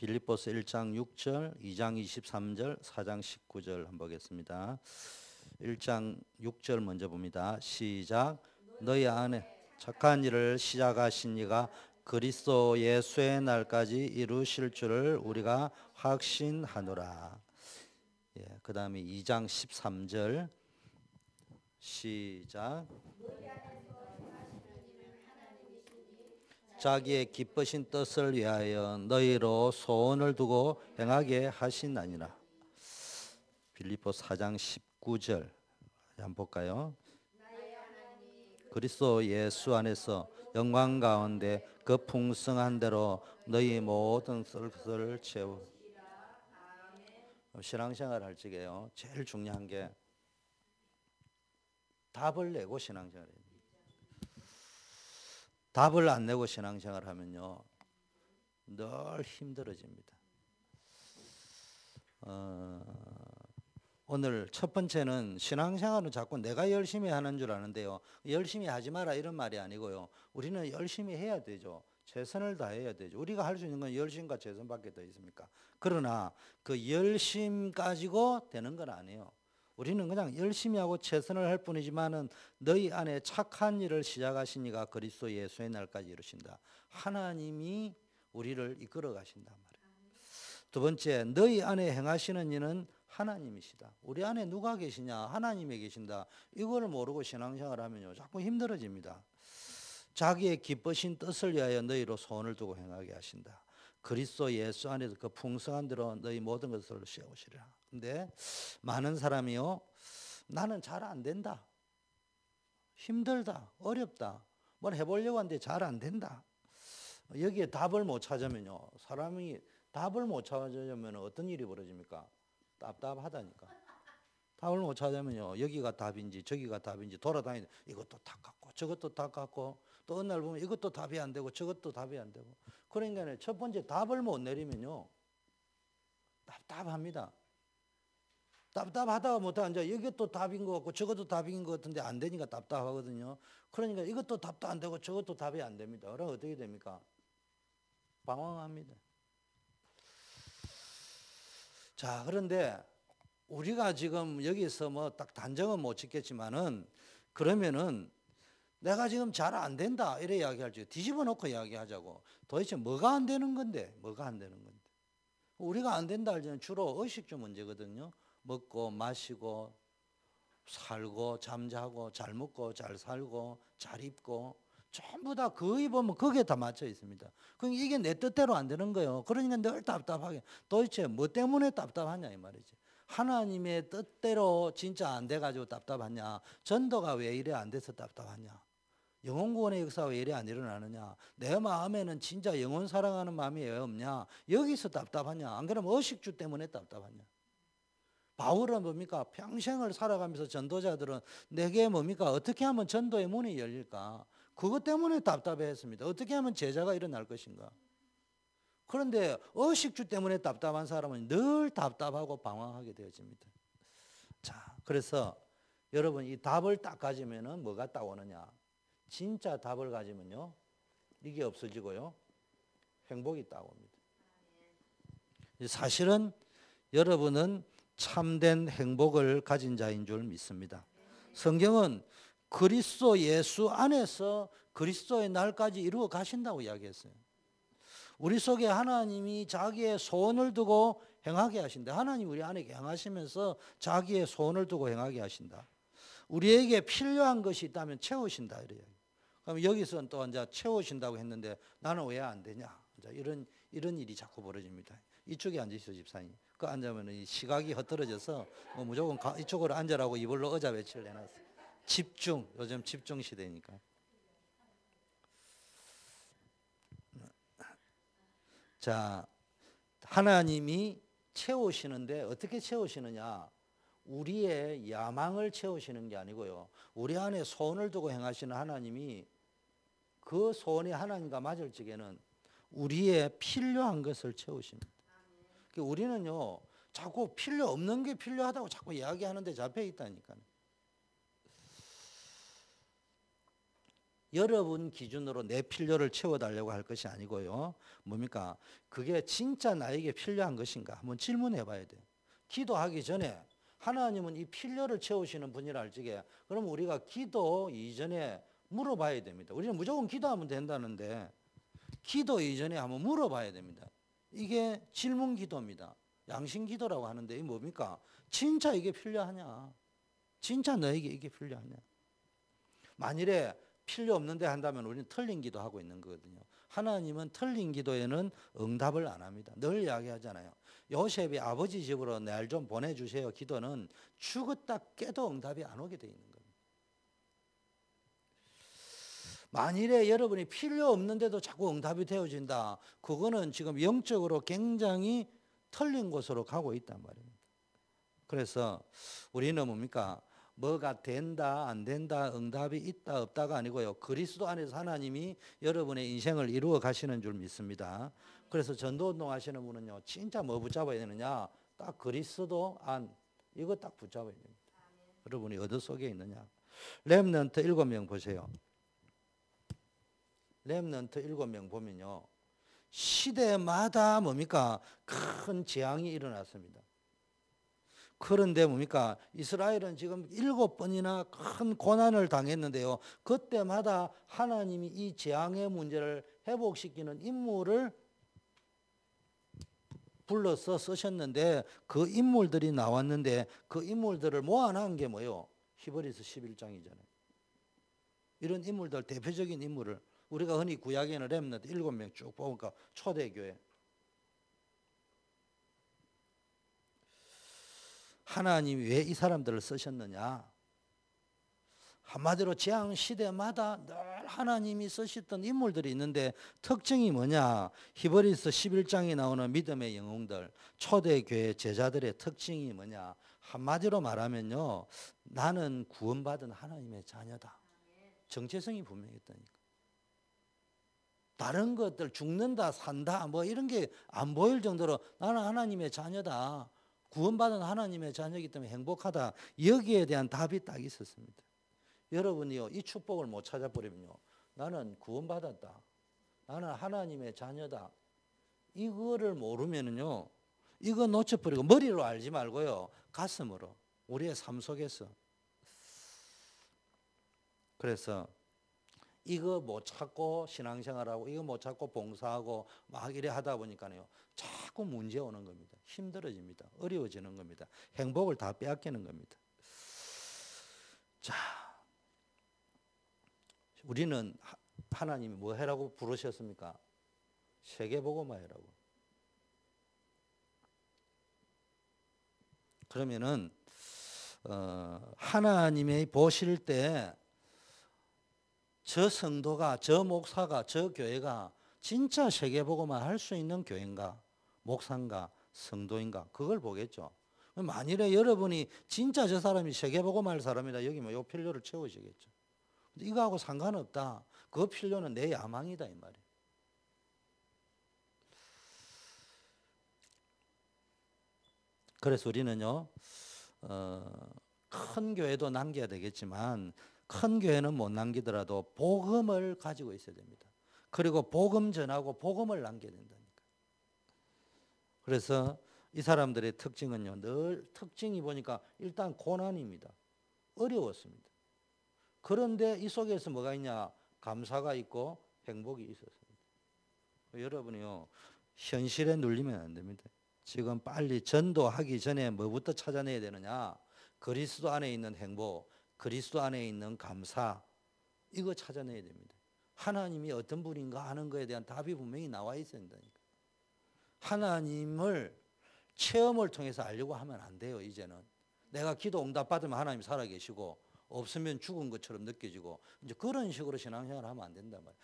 빌립보스 1장 6절, 2장 23절, 4장 19절 한번 보겠습니다. 1장 6절 먼저 봅니다. 시작. 너희 안에 착한 일을 시작하신 이가 그리스도 예수의 날까지 이루실 줄을 우리가 확신하노라. 예, 그다음에 2장 13절 시작. 자기의 기쁘신 뜻을 위하여 너희로 소원을 두고 행하게 하신아니라. 빌립보 4장 19절 한번 볼까요? 그리스도 예수 안에서 영광 가운데 그 풍성한 대로 너희 모든 것을 채우. 신앙생활 할 적에요. 제일 중요한 게 답을 내고 신앙생활 해야 답을 안 내고 신앙생활 하면요. 늘 힘들어집니다. 어, 오늘 첫 번째는 신앙생활은 자꾸 내가 열심히 하는 줄 아는데요. 열심히 하지 마라 이런 말이 아니고요. 우리는 열심히 해야 되죠. 최선을 다해야 되죠. 우리가 할 수 있는 건 열심과 최선밖에 더 있습니까? 그러나 그 열심 가지고 되는 건 아니에요. 우리는 그냥 열심히 하고 최선을 할 뿐이지만은 너희 안에 착한 일을 시작하시니가 그리스도 예수의 날까지 이루신다. 하나님이 우리를 이끌어 가신단 말이에요. 두 번째, 너희 안에 행하시는 이는 하나님이시다. 우리 안에 누가 계시냐? 하나님이 계신다. 이걸 모르고 신앙생활 하면요. 자꾸 힘들어집니다. 자기의 기쁘신 뜻을 위하여 너희로 소원을 두고 행하게 하신다. 그리스도 예수 안에서 그 풍성한 대로 너희 모든 것을 세우시리라. 근데 많은 사람이요. 나는 잘 안 된다. 힘들다. 어렵다. 뭘 해보려고 하는데 잘 안 된다. 여기에 답을 못 찾으면요. 사람이 답을 못 찾으면 어떤 일이 벌어집니까? 답답하다니까. 답을 못 찾으면요. 여기가 답인지 저기가 답인지 돌아다니는 이것도 답 같고 저것도 답 같고 또 어느 날 보면 이것도 답이 안 되고 저것도 답이 안 되고 그러니까 첫 번째 답을 못 내리면요. 답답합니다. 답답하다가 못하 이제 이것도 답인 것 같고 저것도 답인 것 같은데 안 되니까 답답하거든요. 그러니까 이것도 답도 안 되고 저것도 답이 안 됩니다. 그럼 어떻게 됩니까? 방황합니다. 자, 그런데 우리가 지금 여기서 뭐 딱 단정은 못 짓겠지만은 그러면은 내가 지금 잘 안 된다 이래 이야기할 때 뒤집어 놓고 이야기하자고 도대체 뭐가 안 되는 건데 뭐가 안 되는 건데 우리가 안 된다 할 때는 주로 의식주 문제거든요 먹고 마시고 살고 잠자고 잘 먹고 잘 살고 잘 입고 전부 다 거의 보면 거기에 다 맞춰 있습니다. 그럼 이게 내 뜻대로 안 되는 거예요. 그러니까 늘 답답하게 도대체 뭐 때문에 답답하냐 이 말이지. 하나님의 뜻대로 진짜 안 돼가지고 답답하냐. 전도가 왜 이래 안 돼서 답답하냐. 영혼구원의 역사가 왜 이래 안 일어나느냐. 내 마음에는 진짜 영혼 사랑하는 마음이 왜 없냐. 여기서 답답하냐. 안 그러면 의식주 때문에 답답하냐. 바울은 뭡니까? 평생을 살아가면서 전도자들은 내게 뭡니까? 어떻게 하면 전도의 문이 열릴까? 그것 때문에 답답해했습니다. 어떻게 하면 제자가 일어날 것인가? 그런데 의식주 때문에 답답한 사람은 늘 답답하고 방황하게 되어집니다. 자, 그래서 여러분 이 답을 딱 가지면은 뭐가 딱 오느냐? 진짜 답을 가지면요. 이게 없어지고요. 행복이 딱 옵니다. 사실은 여러분은 참된 행복을 가진 자인 줄 믿습니다. 성경은 그리스도 예수 안에서 그리스도의 날까지 이루어 가신다고 이야기했어요. 우리 속에 하나님이 자기의 소원을 두고 행하게 하신다. 하나님 우리 안에 행하시면서 자기의 소원을 두고 행하게 하신다. 우리에게 필요한 것이 있다면 채우신다 이래요. 그럼 여기서는 또 이제 채우신다고 했는데 나는 왜 안 되냐? 이런 이런 일이 자꾸 벌어집니다. 이쪽에 앉으시죠 집사님. 그 앉으면 시각이 흩어져서 뭐 무조건 이쪽으로 앉으라고 이불로 의자 배치를 해놨어요. 집중. 요즘 집중 시대니까. 자, 하나님이 채우시는데 어떻게 채우시느냐? 우리의 야망을 채우시는 게 아니고요. 우리 안에 소원을 두고 행하시는 하나님이 그 소원이 하나님과 맞을 적에는 우리의 필요한 것을 채우십니다. 그러니까 우리는요, 자꾸 필요 없는 게 필요하다고 자꾸 이야기하는데 잡혀 있다니까요. 여러분 기준으로 내 필요를 채워달라고 할 것이 아니고요. 뭡니까? 그게 진짜 나에게 필요한 것인가? 한번 질문해 봐야 돼요. 기도하기 전에 하나님은 이 필요를 채우시는 분이라 할지게 그럼 우리가 기도 이전에 물어봐야 됩니다. 우리는 무조건 기도하면 된다는데 기도 이전에 한번 물어봐야 됩니다. 이게 질문 기도입니다. 양심 기도라고 하는데 이 뭡니까? 진짜 이게 필요하냐? 진짜 너에게 이게 필요하냐? 만일에 필요 없는데 한다면 우리는 틀린 기도하고 있는 거거든요. 하나님은 틀린 기도에는 응답을 안 합니다. 늘 이야기하잖아요. 요셉이 아버지 집으로 날 좀 보내주세요. 기도는 죽었다 깨도 응답이 안 오게 돼 있는 겁니다. 만일에 여러분이 필요 없는데도 자꾸 응답이 되어진다. 그거는 지금 영적으로 굉장히 틀린 곳으로 가고 있단 말입니다. 그래서 우리는 뭡니까? 뭐가 된다 안 된다 응답이 있다 없다가 아니고요. 그리스도 안에서 하나님이 여러분의 인생을 이루어 가시는 줄 믿습니다. 그래서 전도 운동 하시는 분은요. 진짜 뭐 붙잡아야 되느냐? 딱 그리스도 안 이거 딱 붙잡아야 됩니다. 여러분이 어디 속에 있느냐? 렘넌트 일곱 명 보세요. 렘넌트 일곱 명 보면요. 시대마다 뭡니까? 큰 재앙이 일어났습니다. 그런데 뭡니까? 이스라엘은 지금 일곱 번이나 큰 고난을 당했는데요. 그때마다 하나님이 이 재앙의 문제를 회복시키는 인물을 불러서 쓰셨는데 그 인물들이 나왔는데 그 인물들을 모아놓은 게 뭐예요? 히브리서 11장이잖아요. 이런 인물들 대표적인 인물을 우리가 흔히 구약에는 렘넌트 일곱 명쭉 보니까 초대교회 하나님이 왜 이 사람들을 쓰셨느냐? 한마디로 재앙 시대마다 늘 하나님이 쓰셨던 인물들이 있는데 특징이 뭐냐? 히브리서 11장에 나오는 믿음의 영웅들, 초대교회 제자들의 특징이 뭐냐? 한마디로 말하면요. 나는 구원받은 하나님의 자녀다. 정체성이 분명했다니까. 다른 것들 죽는다 산다 뭐 이런 게 안 보일 정도로 나는 하나님의 자녀다. 구원받은 하나님의 자녀이기 때문에 행복하다. 여기에 대한 답이 딱 있었습니다. 여러분이요, 이 축복을 못 찾아버리면요, 나는 구원받았다. 나는 하나님의 자녀다. 이거를 모르면은요, 이거 놓쳐버리고 머리로 알지 말고요, 가슴으로, 우리의 삶 속에서. 그래서 이거 못 찾고 신앙생활하고 이거 못 찾고 봉사하고 막 이래 하다 보니까요. 자꾸 문제 오는 겁니다. 힘들어집니다. 어려워지는 겁니다. 행복을 다 빼앗기는 겁니다. 자, 우리는 하나님이 뭐 해라고 부르셨습니까? 세계보고마해라고. 그러면은 어, 하나님의 보실 때 저 성도가 저 목사가 저 교회가 진짜 세계보고만 할 수 있는 교회인가 목사인가 성도인가 그걸 보겠죠. 만일에 여러분이 진짜 저 사람이 세계보고만 할 사람이다 여기 뭐요 필요를 채우시겠죠. 이거하고 상관없다. 그 필요는 내 야망이다 이 말이에요. 그래서 우리는요, 어, 큰 교회도 남겨야 되겠지만 큰 교회는 못 남기더라도 복음을 가지고 있어야 됩니다. 그리고 복음 전하고 복음을 남겨야 된다니까. 그래서 이 사람들의 특징은요, 늘 특징이 보니까 일단 고난입니다. 어려웠습니다. 그런데 이 속에서 뭐가 있냐? 감사가 있고 행복이 있었습니다. 여러분이요, 현실에 눌리면 안 됩니다. 지금 빨리 전도하기 전에 뭐부터 찾아내야 되느냐? 그리스도 안에 있는 행복, 그리스도 안에 있는 감사 이거 찾아내야 됩니다. 하나님이 어떤 분인가 하는 것에 대한 답이 분명히 나와 있어야 된다니까. 하나님을 체험을 통해서 알려고 하면 안 돼요, 이제는. 내가 기도 응답 받으면 하나님 살아 계시고 없으면 죽은 것처럼 느껴지고 이제 그런 식으로 신앙생활 하면 안 된단 말이에요.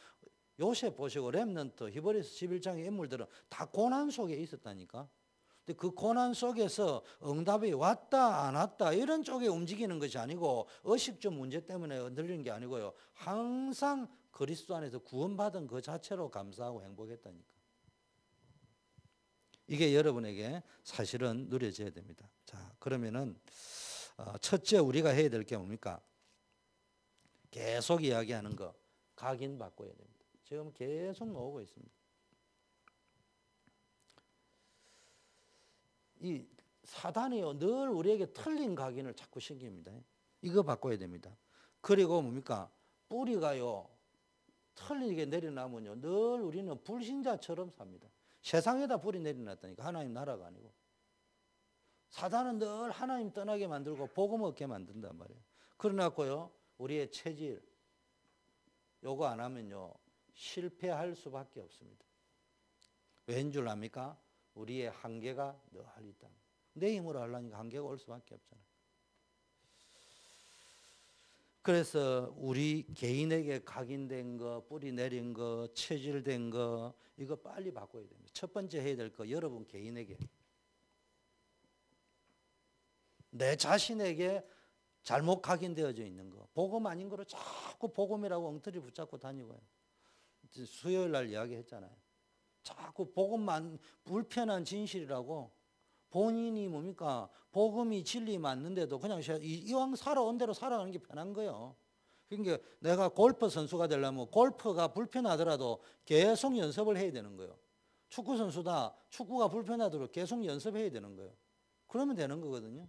요셉 보시고 렘넌트 히브리서 11장의 인물들은 다 고난 속에 있었다니까. 그 고난 속에서 응답이 왔다 안 왔다 이런 쪽에 움직이는 것이 아니고 의식적 문제 때문에 흔들리는 게 아니고요. 항상 그리스도 안에서 구원받은 그 자체로 감사하고 행복했다니까. 이게 여러분에게 사실은 누려져야 됩니다. 자, 그러면은 어, 첫째 우리가 해야 될 게 뭡니까? 계속 이야기하는 거. 각인 바꿔야 됩니다. 지금 계속 나오고 있습니다. 이 사단이요 늘 우리에게 틀린 각인을 자꾸 신깁니다. 이거 바꿔야 됩니다. 그리고 뭡니까 뿌리가요 틀리게 내려나면요 늘 우리는 불신자처럼 삽니다. 세상에다 뿌리 내려놨다니까 하나님 나라가 아니고 사단은 늘 하나님 떠나게 만들고 복음 없게 만든단 말이에요. 그러나고요 우리의 체질 요거 안 하면요 실패할 수밖에 없습니다. 왠 줄 압니까? 우리의 한계가 늘 있다. 내 힘으로 하려니까 한계가 올 수밖에 없잖아요. 그래서 우리 개인에게 각인된 거, 뿌리 내린 거, 체질된 거 이거 빨리 바꿔야 됩니다. 첫 번째 해야 될 거 여러분 개인에게 내 자신에게 잘못 각인되어져 있는 거, 복음 아닌 거로 자꾸 복음이라고 엉터리 붙잡고 다니고요. 수요일 날 이야기했잖아요. 자꾸 복음만 불편한 진실이라고 본인이 뭡니까 복음이 진리 맞는데도 그냥 이왕 살아온 대로 살아가는 게 편한 거예요. 그러니까 내가 골프 선수가 되려면 골프가 불편하더라도 계속 연습을 해야 되는 거예요. 축구 선수다 축구가 불편하도록 계속 연습해야 되는 거예요. 그러면 되는 거거든요.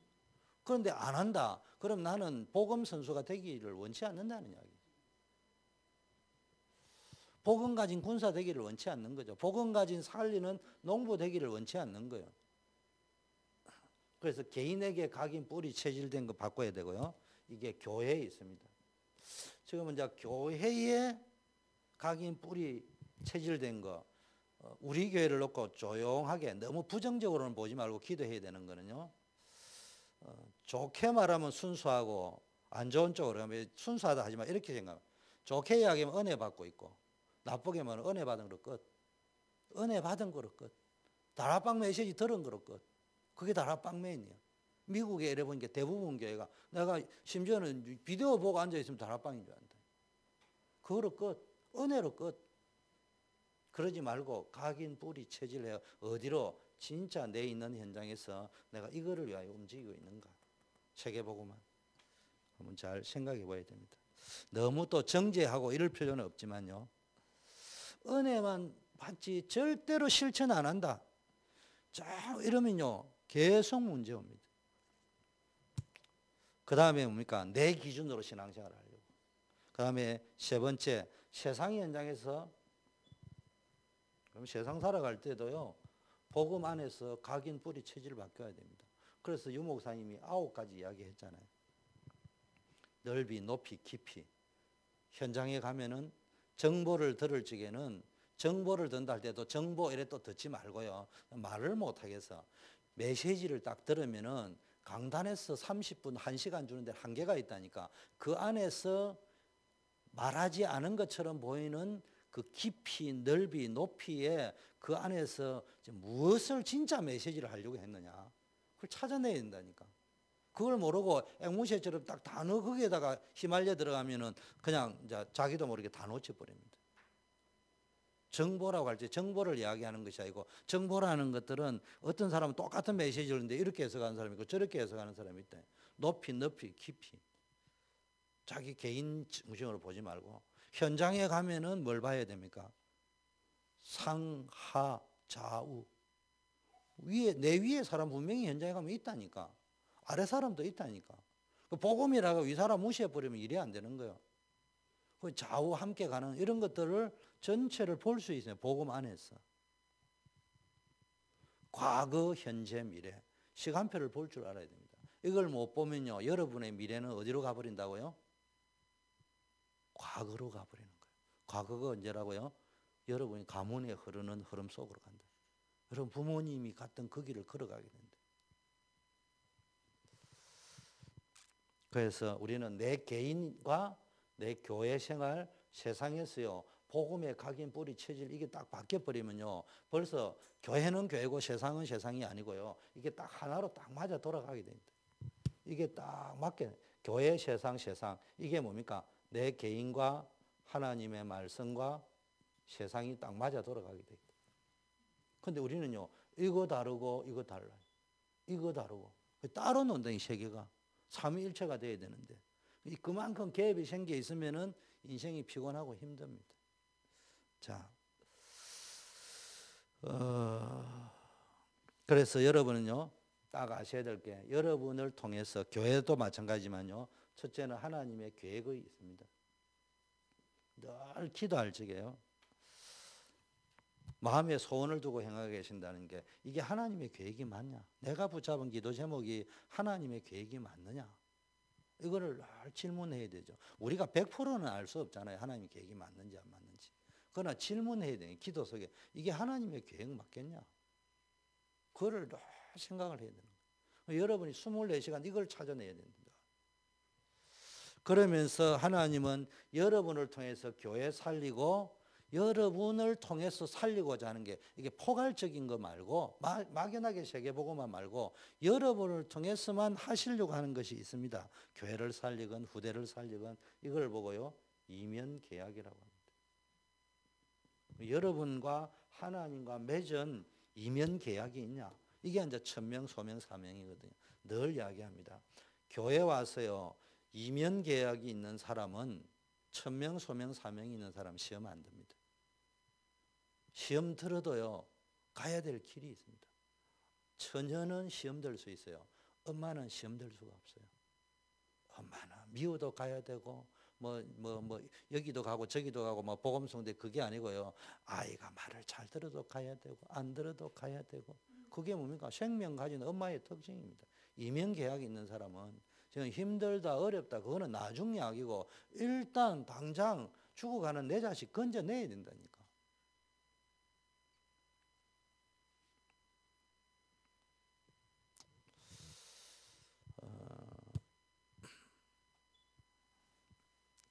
그런데 안 한다. 그럼 나는 복음 선수가 되기를 원치 않는다는 이야기. 복음 가진 군사 되기를 원치 않는 거죠. 복음 가진 살리는 농부 되기를 원치 않는 거예요. 그래서 개인에게 각인 뿌리 체질된 거 바꿔야 되고요. 이게 교회에 있습니다. 지금 이제 교회에 각인 뿌리 체질된 거 어, 우리 교회를 놓고 조용하게 너무 부정적으로는 보지 말고 기도해야 되는 거는요. 어, 좋게 말하면 순수하고 안 좋은 쪽으로 하면 순수하다 하지만 이렇게 생각. 좋게 이야기하면 은혜 받고 있고 나쁘게 말하면 은혜 받은 거로 끝. 은혜 받은 거로 끝. 다락방 메시지 들은 거로 끝. 그게 다락방 메인이야. 미국에 이래 보니까 대부분 교회가 내가 심지어는 비디오 보고 앉아 있으면 다락방인 줄 안다. 그거로 끝. 은혜로 끝. 그러지 말고 각인 뿌리 체질해요. 어디로 진짜 내 있는 현장에서 내가 이거를 위하여 움직이고 있는가. 책에 보고만 한번 잘 생각해 봐야 됩니다. 너무 또 정죄하고 이럴 필요는 없지만요. 은혜만 받지 절대로 실천 안 한다. 자, 이러면요. 계속 문제 옵니다. 그 다음에 뭡니까? 내 기준으로 신앙생활을 하려고. 그 다음에 세 번째, 세상 현장에서 그럼 세상 살아갈 때도요. 복음 안에서 각인 뿌리 체질을 바뀌어야 됩니다. 그래서 유목사님이 아홉 가지 이야기했잖아요. 넓이, 높이, 깊이. 현장에 가면은 정보를 들을 적에는 정보를 듣는다 할 때도 정보 이래 또 듣지 말고요. 말을 못 하겠어. 메시지를 딱 들으면은 강단에서 30분, 1시간 주는데 한계가 있다니까. 그 안에서 말하지 않은 것처럼 보이는 그 깊이, 넓이, 높이에 그 안에서 무엇을 진짜 메시지를 하려고 했느냐. 그걸 찾아내야 된다니까. 그걸 모르고 앵무새처럼 딱 단어 거기에다가 휘말려 들어가면은 그냥 이제 자기도 모르게 다 놓쳐버립니다. 정보라고 할때 정보를 이야기하는 것이 아니고 정보라는 것들은 어떤 사람은 똑같은 메시지를 하는데 이렇게 해석하는 사람이 있고 저렇게 해석하는 사람이 있다. 높이, 높이, 깊이. 자기 개인 중심으로 보지 말고 현장에 가면은 뭘 봐야 됩니까? 상하 좌우 위에 내 위에 사람 분명히 현장에 가면 있다니까 아래 사람도 있다니까 그 복음이라고 위 사람 무시해 버리면 일이 안 되는 거예요. 그 좌우 함께 가는 이런 것들을 전체를 볼 수 있어요. 복음 안에서. 과거, 현재, 미래. 시간표를 볼 줄 알아야 됩니다. 이걸 못 보면요. 여러분의 미래는 어디로 가버린다고요? 과거로 가버리는 거예요. 과거가 언제라고요? 여러분이 가문에 흐르는 흐름 속으로 간다. 여러분 부모님이 갔던 그 길을 걸어가게 된다. 그래서 우리는 내 개인과 내 교회 생활 세상에서요 복음의 각인 뿌리 체질 이게 딱 바뀌어 버리면요 벌써 교회는 교회고 세상은 세상이 아니고요 이게 딱 하나로 딱 맞아 돌아가게 됩니다. 이게 딱 맞게 교회 세상 세상 이게 뭡니까 내 개인과 하나님의 말씀과 세상이 딱 맞아 돌아가게 돼 있다. 근데 우리는요 이거 다르고 이거 달라요. 이거 다르고 따로 논다 이 세계가 삼위일체가 돼야 되는데 그만큼 갭이 생겨 있으면은 인생이 피곤하고 힘듭니다. 자, 어, 그래서 여러분은요, 딱 아셔야 될 게 여러분을 통해서 교회도 마찬가지지만요. 첫째는 하나님의 계획이 있습니다. 늘 기도할 적에요. 마음에 소원을 두고 행하고 계신다는 게 이게 하나님의 계획이 맞냐? 내가 붙잡은 기도 제목이 하나님의 계획이 맞느냐? 이거를 늘 질문해야 되죠. 우리가 100%는 알 수 없잖아요. 하나님의 계획이 맞는지 안 맞는지. 그러나 질문해야 돼요. 기도 속에 이게 하나님의 계획 맞겠냐? 그거를 늘 생각을 해야 되는 거예요. 여러분이 24시간 이걸 찾아내야 됩니다. 그러면서 하나님은 여러분을 통해서 교회 살리고 여러분을 통해서 살리고자 하는 게 이게 포괄적인 거 말고 막연하게 세계보고만 말고 여러분을 통해서만 하시려고 하는 것이 있습니다. 교회를 살리건 후대를 살리건 이걸 보고요. 이면 계약이라고 합니다. 여러분과 하나님과 맺은 이면 계약이 있냐? 이게 이제 천명, 소명, 사명이거든요. 늘 이야기합니다. 교회 와서요. 이면 계약이 있는 사람은 천명, 소명, 사명이 있는 사람 시험 안 듭니다. 시험 들어도요, 가야 될 길이 있습니다. 처녀는 시험 들 수 있어요. 엄마는 시험 들 수가 없어요. 엄마는 미워도 가야 되고, 뭐, 뭐, 뭐, 여기도 가고 저기도 가고, 뭐, 보검성대 그게 아니고요. 아이가 말을 잘 들어도 가야 되고, 안 들어도 가야 되고, 그게 뭡니까? 생명 가진 엄마의 특징입니다. 이명 계약이 있는 사람은 지금 힘들다, 어렵다, 그거는 나중 이야기고, 일단 당장 죽어가는 내 자식 건져내야 된다니까.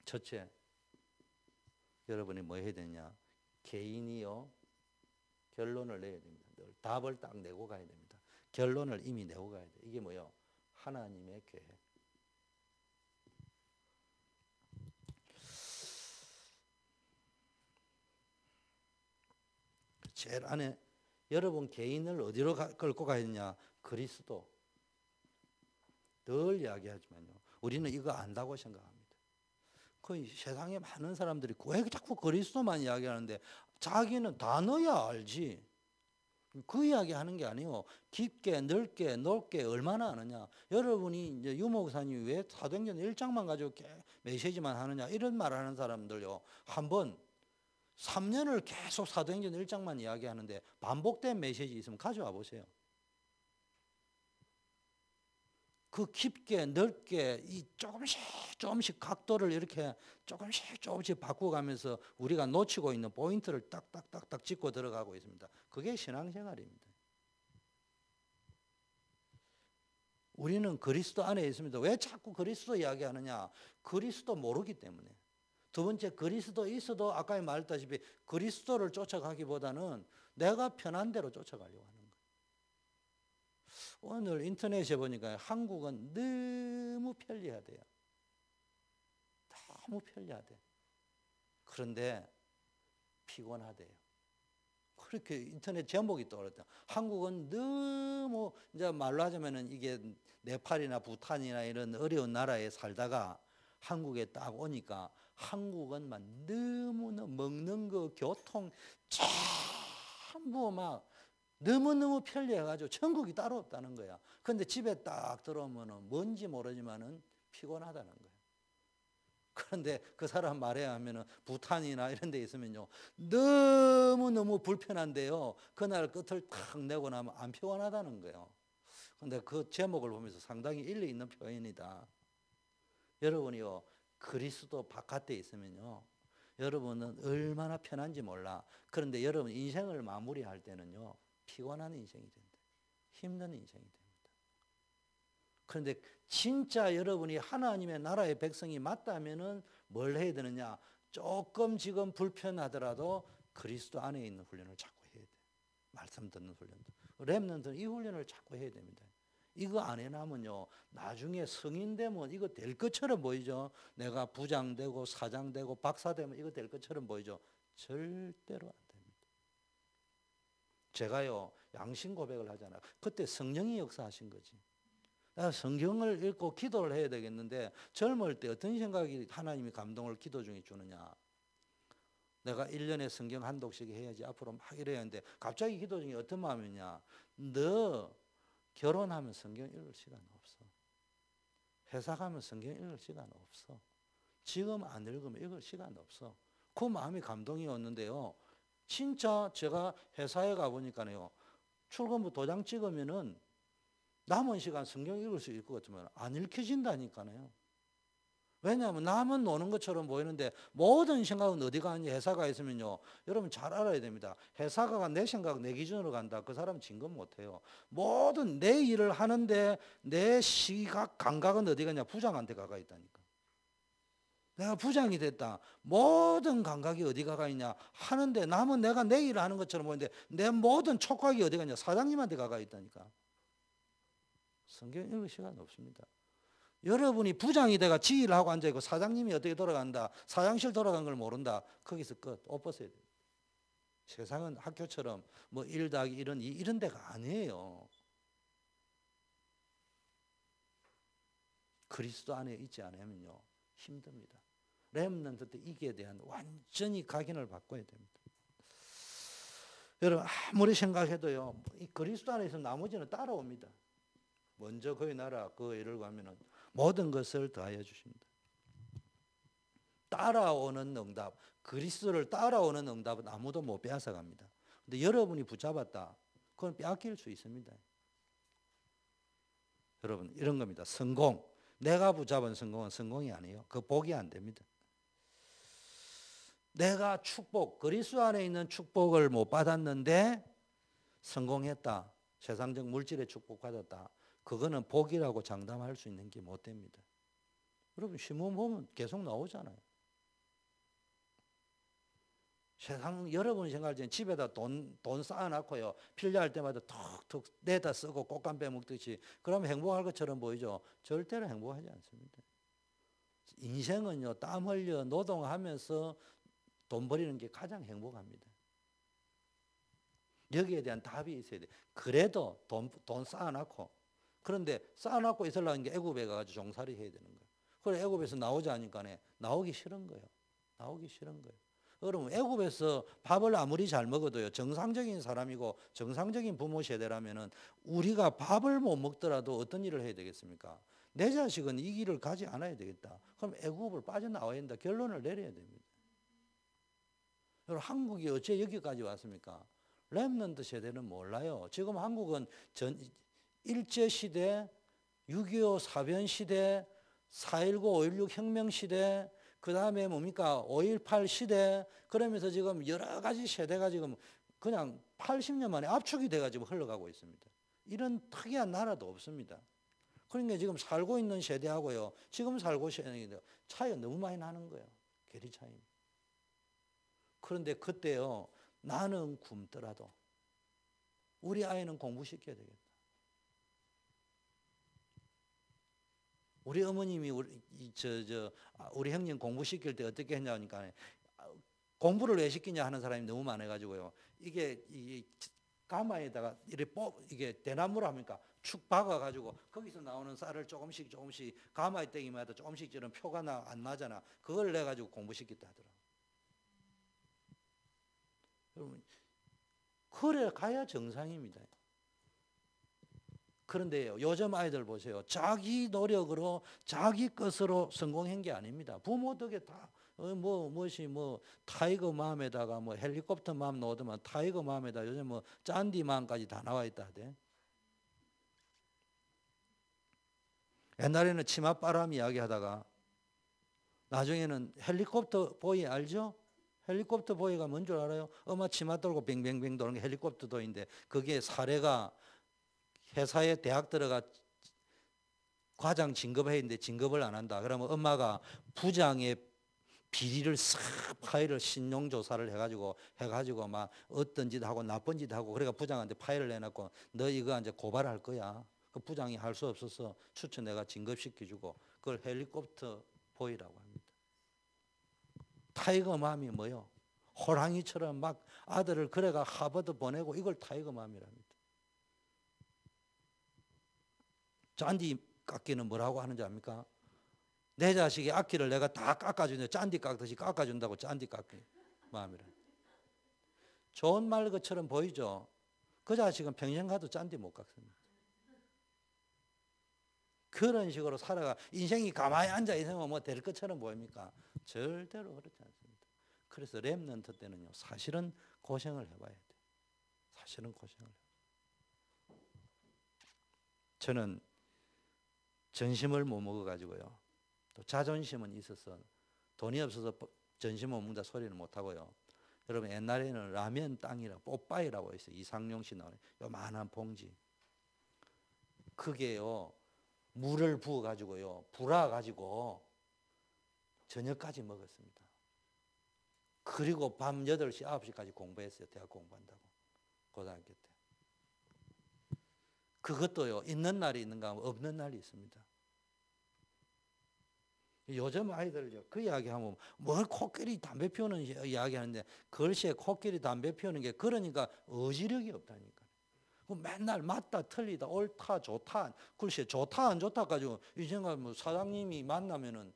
첫째, 여러분이 뭐 해야 되냐? 개인이요, 결론을 내야 됩니다. 늘 답을 딱 내고 가야 됩니다. 결론을 이미 내고 가야 돼. 이게 뭐요? 하나님의 계획. 제일 안에 여러분 개인을 어디로 가, 끌고 가야 그리스도. 늘 이야기하지만요. 우리는 이거 안다고 생각합니다. 그 세상에 많은 사람들이 왜 자꾸 그리스도만 이야기하는데 자기는 단어야 알지. 그 이야기 하는 게 아니에요. 깊게, 넓게, 넓게 얼마나 아느냐. 여러분이 이제 유목사님 왜 사도행전 1장만 가지고 메시지만 하느냐. 이런 말 하는 사람들요. 한번 3년을 계속 사도행전 1장만 이야기하는데 반복된 메시지 있으면 가져와 보세요. 그 깊게 넓게 이 조금씩 조금씩 각도를 이렇게 조금씩 조금씩 바꾸가면서 우리가 놓치고 있는 포인트를 딱딱딱딱 짚고 들어가고 있습니다. 그게 신앙생활입니다. 우리는 그리스도 안에 있습니다. 왜 자꾸 그리스도 이야기하느냐? 그리스도 모르기 때문에. 두 번째 그리스도 있어도 아까 말했다시피 그리스도를 쫓아가기보다는 내가 편한 대로 쫓아가려고 하는 오늘 인터넷에 보니까 한국은 너무 편리하대요. 너무 편리하대. 그런데 피곤하대요. 그렇게 인터넷 제목이 떠올랐다. 한국은 너무 이제 말로 하자면은 이게 네팔이나 부탄이나 이런 어려운 나라에 살다가 한국에 딱 오니까 한국은 막 너무나 먹는 거, 교통 전부 막 너무너무 편리해가지고 천국이 따로 없다는 거야. 근데 집에 딱 들어오면은 뭔지 모르지만은 피곤하다는 거야. 그런데 그 사람 말에 하면은 부탄이나 이런 데 있으면요. 너무너무 불편한데요. 그날 끝을 탁 내고 나면 안 피곤하다는 거예요. 근데 그 제목을 보면서 상당히 일리 있는 표현이다. 여러분이요. 그리스도 바깥에 있으면요. 여러분은 얼마나 편한지 몰라. 그런데 여러분 인생을 마무리할 때는요. 피곤한 인생이 된다. 힘든 인생이 됩니다. 그런데 진짜 여러분이 하나님의 나라의 백성이 맞다면은 뭘 해야 되느냐? 조금 지금 불편하더라도 그리스도 안에 있는 훈련을 자꾸 해야 돼. 말씀 듣는 훈련도. 렘넌트는 이 훈련을 자꾸 해야 됩니다. 이거 안 해나면요 나중에 성인 되면 이거 될 것처럼 보이죠. 내가 부장 되고 사장 되고 박사 되면 이거 될 것처럼 보이죠. 절대로 안 제가요 양심 고백을 하잖아. 그때 성령이 역사하신 거지. 내가 성경을 읽고 기도를 해야 되겠는데 젊을 때 어떤 생각이 하나님이 감동을 기도 중에 주느냐. 내가 1년에 성경 한 독씩 해야지 앞으로 막 이래야 하는데 갑자기 기도 중에 어떤 마음이냐. 너 결혼하면 성경 읽을 시간 없어. 회사 가면 성경 읽을 시간 없어. 지금 안 읽으면 읽을 시간 없어. 그 마음이 감동이 었는데요. 진짜 제가 회사에 가보니까요. 출근부 도장 찍으면은 남은 시간 성경 읽을 수 있을 것 같으면 안 읽혀진다니까요. 왜냐하면 남은 노는 것처럼 보이는데 모든 생각은 어디 가느냐 회사가 있으면요. 여러분 잘 알아야 됩니다. 회사가 내 생각, 내 기준으로 간다. 그 사람 진급 못해요. 모든 내 일을 하는데 내 시각, 감각은 어디 가냐 부장한테 가가 있다니까. 내가 부장이 됐다. 모든 감각이 어디 가 가 있냐 하는데 남은 내가 내 일을 하는 것처럼 보이는데 내 모든 촉각이 어디 가냐 사장님한테 가가 있다니까. 성경 읽을 시간 없습니다. 여러분이 부장이 돼가 지휘를 하고 앉아 있고 사장님이 어떻게 돌아간다. 사장실 돌아간 걸 모른다. 거기서 끝. 옷 벗어야 돼. 세상은 학교처럼 뭐1 더하기 이런 이런 데가 아니에요. 그리스도 안에 있지 않으면요. 힘듭니다. 렘넌트 때 이기에 대한 완전히 각인을 바꿔야 됩니다. 여러분 아무리 생각해도요. 이 그리스도 안에 있으면 나머지는 따라옵니다. 먼저 그의 나라 그 일을 가면은 모든 것을 더하여 주십니다. 따라오는 응답, 그리스도를 따라오는 응답은 아무도 못 빼앗아 갑니다. 근데 여러분이 붙잡았다. 그건 빼앗길 수 있습니다. 여러분 이런 겁니다. 성공. 내가 붙잡은 성공은 성공이 아니에요. 그 복이 안 됩니다. 내가 축복, 그리스도 안에 있는 축복을 못 받았는데 성공했다. 세상적 물질의 축복 받았다. 그거는 복이라고 장담할 수 있는 게 못 됩니다. 여러분 신문 보면 계속 나오잖아요. 세상 여러분이 생각할 때는 집에다 돈, 돈 쌓아놨고요. 필요할 때마다 톡톡 내다 쓰고 꽃감 빼먹듯이 그러면 행복할 것처럼 보이죠. 절대로 행복하지 않습니다. 인생은요, 땀 흘려 노동하면서 돈 버리는 게 가장 행복합니다. 여기에 대한 답이 있어야 돼. 그래도 돈, 돈 쌓아놨고 그런데 쌓아놓고 있으려는 게 애굽에 가가지고 종살이 해야 되는 거예요. 그래 애굽에서 나오지 않으니까 나오기 싫은 거예요. 나오기 싫은 거예요. 여러분 애굽에서 밥을 아무리 잘 먹어도요 정상적인 사람이고 정상적인 부모 세대라면은 우리가 밥을 못 먹더라도 어떤 일을 해야 되겠습니까? 내 자식은 이 길을 가지 않아야 되겠다. 그럼 애굽을 빠져나와야 된다. 결론을 내려야 됩니다. 여러분 한국이 어째 여기까지 왔습니까? 랩런드 세대는 몰라요. 지금 한국은 전 일제 시대, 6.25 사변 시대, 4.19, 5.16 혁명 시대, 그 다음에 뭡니까? 5.18 시대, 그러면서 지금 여러 가지 세대가 지금 그냥 80년 만에 압축이 돼가지고 흘러가고 있습니다. 이런 특이한 나라도 없습니다. 그러니까 지금 살고 있는 세대하고요, 지금 살고 있는 차이가 너무 많이 나는 거예요. 괴리 차이. 그런데 그때요, 나는 굶더라도 우리 아이는 공부시켜야 되겠다. 우리 어머님이 우리 저저 아, 우리 형님 공부 시킬 때 어떻게 했냐니까 공부를 왜 시키냐 하는 사람이 너무 많아 가지고요. 이게 이 가마에다가 이렇게 뽑 이게 대나무로 합니까? 축 박아 가지고 거기서 나오는 쌀을 조금씩 조금씩 가마에 떼기마다 조금씩 저런 표가 나, 안 나잖아. 그걸 내 가지고 공부시켰다 하더라. 여러분 그래 가야 정상입니다. 그런데요, 요즘 아이들 보세요. 자기 노력으로, 자기 것으로 성공한 게 아닙니다. 부모 덕에 다, 어, 뭐, 무엇이 뭐, tiger mom에다가 뭐 helicopter mom 넣어두면 tiger mom에다 요즘 뭐 잔디 mom까지 다 나와 있다 하대. 옛날에는 치맛바람 이야기 하다가 나중에는 helicopter boy 알죠? helicopter boy가 뭔 줄 알아요? 엄마 치마 돌고 뱅뱅뱅 도는 게 helicopter boy인데 그게 사례가 회사에 대학 들어가 과장 진급해야 되는데 진급을 안 한다. 그러면 엄마가 부장의 비리를 싹 파일을 신용 조사를 해가지고 해가지고 막 어떤 짓 하고 나쁜 짓 하고 그래가 부장한테 파일을 내놓고 너 이거 이제 고발할 거야. 그 부장이 할 수 없어서 추천 내가 진급시켜주고 그걸 helicopter boy라고. tiger mom이 뭐요? 호랑이처럼 막 아들을 그래가 하버드 보내고 이걸 tiger mom이랍니다. 잔디 깎기는 뭐라고 하는지 압니까? 내 자식의 악기를 내가 다 깎아주는데 짠디 깎듯이 깎아준다고 짠디 깎기 마음이라. 좋은 말 것처럼 보이죠. 그 자식은 평생 가도 짠디 못 깎습니다. 그런 식으로 살아가 인생이 가만히 앉아 있으면 뭐 될 것처럼 보입니까? 절대로 그렇지 않습니다. 그래서 랩런트 때는요 사실은 고생을 해봐야 돼. 사실은 고생을. 저는 전심을 못 먹어가지고요. 또 자존심은 있어서 돈이 없어서 전심 못 먹는다 소리는 못 하고요. 여러분 옛날에는 라면 땅이라 뽀빠이라고 있어요. 이상용 씨 나오는 요만한 봉지. 그게요 물을 부어 가지고요 불어 가지고 저녁까지 먹었습니다. 그리고 밤 8시 9시까지 공부했어요. 대학 공부한다고. 고등학교 때. 그것도요 있는 날이 있는가 하면 없는 날이 있습니다. 요즘 아이들요 그 이야기 하면 뭘 코끼리 담배 피우는 이야기 하는데 글쎄 코끼리 담배 피우는 게 그러니까 의지력이 없다니까. 맨날 맞다 틀리다 옳다 좋다 글쎄 좋다 안 좋다 가지고 이제가 뭐 사장님이 만나면은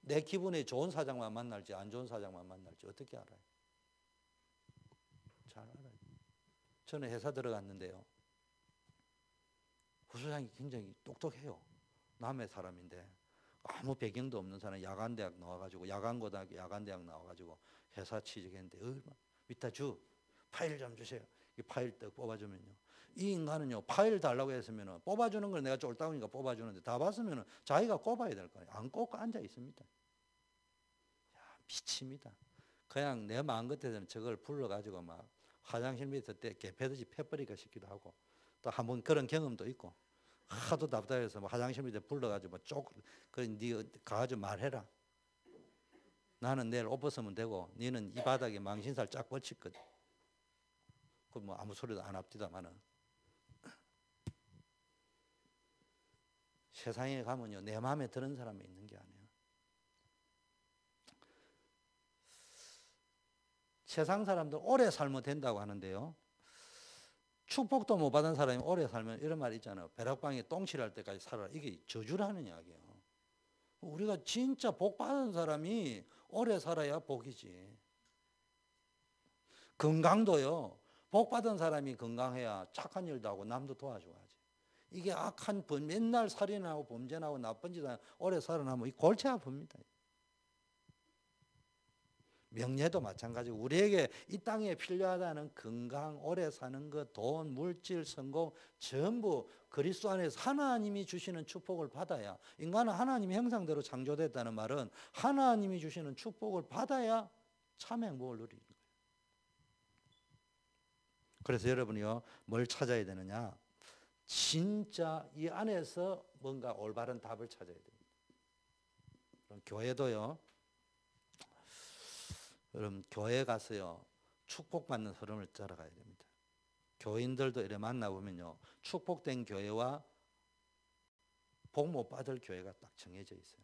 내 기분에 좋은 사장만 만날지 안 좋은 사장만 만날지 어떻게 알아요? 잘 알아요. 저는 회사 들어갔는데요. 부소장이 굉장히 똑똑해요. 남의 사람인데 아무 배경도 없는 사람 야간대학 나와가지고 야간고등학교 야간대학 나와가지고 회사 취직했는데 얼마 밑에 주 파일 좀 주세요. 이 파일 딱 뽑아주면요. 이 인간은요 파일 달라고 했으면 뽑아주는 걸 내가 쫄다우니까 뽑아주는데 다 봤으면 자기가 꼽아야 될 거예요. 안 꼽고 앉아 있습니다. 야, 미칩니다. 그냥 내 마음 같아서는 저걸 불러가지고 막 화장실 밑에 때 개패듯이 패버리가 싶기도 하고 또 한 번 그런 경험도 있고 하도 답답해서 뭐 화장실 밑에 불러가지고 쪽, 그래, 니 가가지고 말해라. 나는 내일 옷 벗으면 되고, 니는 이 바닥에 망신살 쫙 뻗치거든. 그뭐 아무 소리도 안 합디다마는. 세상에 가면요, 내 마음에 드는 사람이 있는 게 아니에요. 세상 사람들 오래 살면 된다고 하는데요. 축복도 못 받은 사람이 오래 살면 이런 말 있잖아요. 벼락방에 똥칠할 때까지 살아라. 이게 저주라는 이야기예요. 우리가 진짜 복 받은 사람이 오래 살아야 복이지. 건강도요. 복 받은 사람이 건강해야 착한 일도 하고 남도 도와줘야지. 이게 악한 맨날 살인하고 범죄하고 나쁜 짓 하고 오래 살아나면 골치 아픕니다. 명예도 마찬가지고 우리에게 이 땅에 필요하다는 건강, 오래 사는 것, 돈, 물질, 성공 전부 그리스도 안에서 하나님이 주시는 축복을 받아야 인간은 하나님의 형상대로 창조됐다는 말은 하나님이 주시는 축복을 받아야 참 행복을 누리는 거예요. 그래서 여러분이요 뭘 찾아야 되느냐? 진짜 이 안에서 뭔가 올바른 답을 찾아야 됩니다. 교회도요 여러분 교회 가서요 축복받는 흐름을 따라가야 됩니다. 교인들도 이래 만나보면요 축복된 교회와 복 못 받을 교회가 딱 정해져 있어요.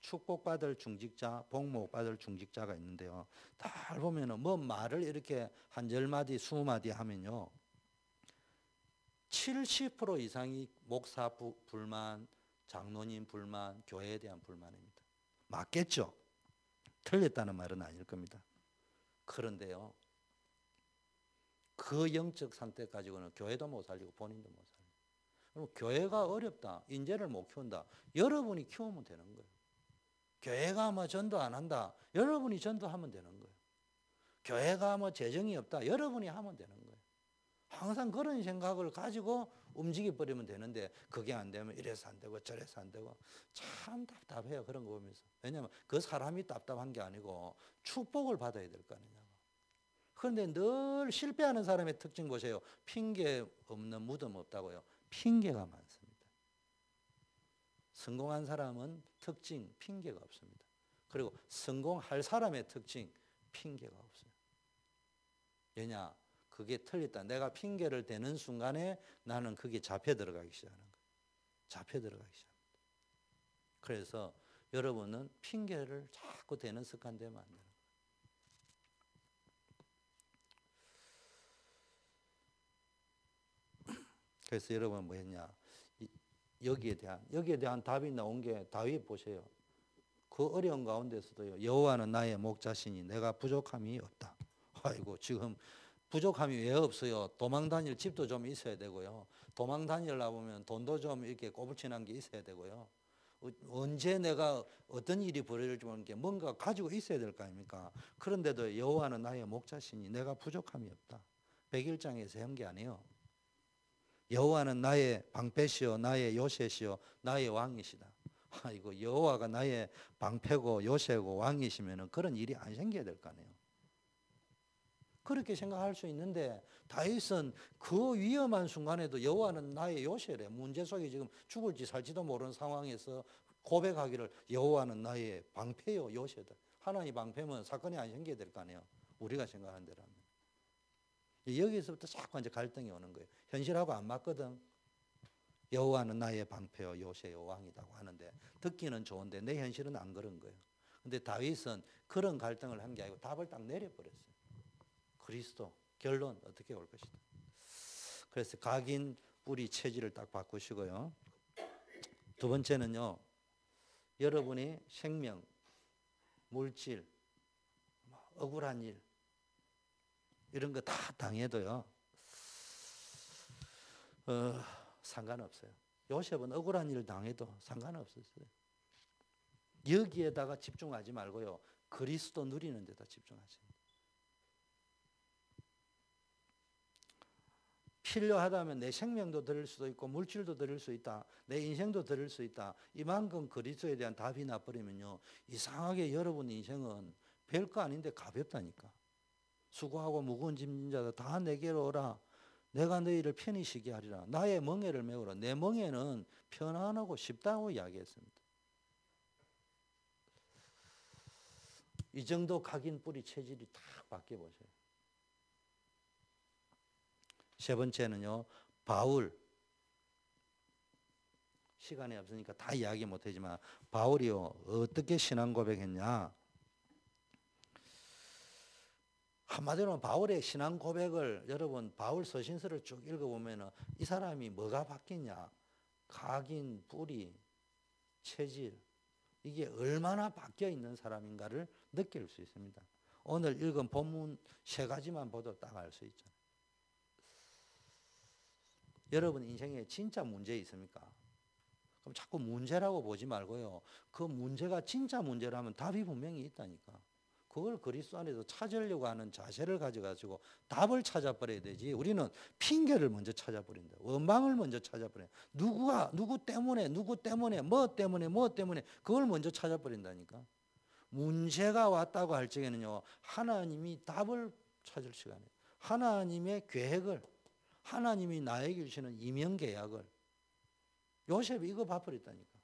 축복받을 중직자, 복 못 받을 중직자가 있는데요. 다 보면은 뭐 말을 이렇게 한 열 마디, 스무 마디 하면요. 70% 이상이 목사 불만, 장로님 불만, 교회에 대한 불만입니다. 맞겠죠? 틀렸다는 말은 아닐 겁니다. 그런데요. 그 영적 상태 가지고는 교회도 못 살리고 본인도 못 살리고. 그럼 교회가 어렵다. 인재를 못 키운다. 여러분이 키우면 되는 거예요. 교회가 뭐 전도 안 한다. 여러분이 전도하면 되는 거예요. 교회가 뭐 재정이 없다. 여러분이 하면 되는 거예요. 항상 그런 생각을 가지고 움직여 버리면 되는데 그게 안 되면 이래서 안 되고 저래서 안 되고 참 답답해요. 그런 거 보면서. 왜냐하면 그 사람이 답답한 게 아니고 축복을 받아야 될 거 아니냐. 그런데 늘 실패하는 사람의 특징 보세요. 핑계 없는 무덤 없다고요. 핑계가 많습니다. 성공한 사람은 특징 핑계가 없습니다. 그리고 성공할 사람의 특징 핑계가 없어요. 왜냐? 그게 틀렸다. 내가 핑계를 대는 순간에 나는 그게 잡혀 들어가기 시작하는 거예요. 잡혀 들어가기 시작합니다. 그래서 여러분은 핑계를 자꾸 대는 습관 되면 안 돼요. 그래서 여러분 뭐 했냐? 여기에 대한 여기에 대한 답이 나온 게 다윗 보세요. 그 어려운 가운데서도요. 여호와는 나의 목자시니 내가 부족함이 없다. 아이고 지금 부족함이 왜 없어요? 도망 다닐 집도 좀 있어야 되고요. 도망 다닐라 보면 돈도 좀 이렇게 꼬불친한 게 있어야 되고요. 어, 언제 내가 어떤 일이 벌어질지 모르는 게 뭔가 가지고 있어야 될 거 아닙니까? 그런데도 여호와는 나의 목자시니 내가 부족함이 없다. 백일장에서 한 게 아니에요. 여호와는 나의 방패시요 나의 요새시요 나의 왕이시다. 아이고 여호와가 나의 방패고 요새고 왕이시면은 그런 일이 안 생겨야 될 거 아니에요. 그렇게 생각할 수 있는데 다윗은 그 위험한 순간에도 여호와는 나의 요새래. 문제 속에 지금 죽을지 살지도 모르는 상황에서 고백하기를 여호와는 나의 방패요 요새다. 하나님 방패면 사건이 안 생겨야 될 거 아니에요. 우리가 생각한 대로면. 여기서부터 자꾸 이제 갈등이 오는 거예요. 현실하고 안 맞거든. 여호와는 나의 방패요 요새요 왕이라고 하는데 듣기는 좋은데 내 현실은 안 그런 거예요. 근데 다윗은 그런 갈등을 한 게 아니고 답을 딱 내려버렸어요. 그리스도 결론 어떻게 올 것이다. 그래서 각인 뿌리 체질을 딱 바꾸시고요. 두 번째는요. 여러분이 생명, 물질, 뭐 억울한 일 이런 거 다 당해도요. 어, 상관없어요. 요셉은 억울한 일 당해도 상관없었어요. 여기에다가 집중하지 말고요. 그리스도 누리는 데다 집중하세요. 필요하다면 내 생명도 드릴 수도 있고 물질도 드릴 수 있다. 내 인생도 드릴 수 있다. 이만큼 그리스도에 대한 답이 나버리면요. 이상하게 여러분 인생은 별거 아닌데 가볍다니까. 수고하고 무거운 짐진 자들 다 내게로 오라. 내가 너희를 편히 쉬게 하리라. 나의 멍에를 메우라. 내 멍에는 편안하고 쉽다고 이야기했습니다. 이 정도 각인 뿌리 체질이 딱 바뀌어 보세요. 세 번째는요, 바울. 시간이 없으니까 다 이야기 못하지만 바울이요 어떻게 신앙 고백했냐? 한마디로 바울의 신앙 고백을 여러분 바울 서신서를 쭉 읽어보면 이 사람이 뭐가 바뀌냐? 각인, 뿌리, 체질 이게 얼마나 바뀌어 있는 사람인가를 느낄 수 있습니다. 오늘 읽은 본문 세 가지만 봐도 딱 알 수 있잖아요. 여러분 인생에 진짜 문제 있습니까? 그럼 자꾸 문제라고 보지 말고요. 그 문제가 진짜 문제라면 답이 분명히 있다니까. 그걸 그리스도 안에서 찾으려고 하는 자세를 가져가지고 답을 찾아버려야 되지. 우리는 핑계를 먼저 찾아버린다. 원망을 먼저 찾아버려. 누구가 누구 때문에 누구 때문에 뭐 때문에 뭐 때문에 그걸 먼저 찾아버린다니까. 문제가 왔다고 할 적에는요. 하나님이 답을 찾을 시간이에요. 하나님의 계획을 하나님이 나에게 주시는 이명 계약을 요셉이 이거 봐버렸다니까.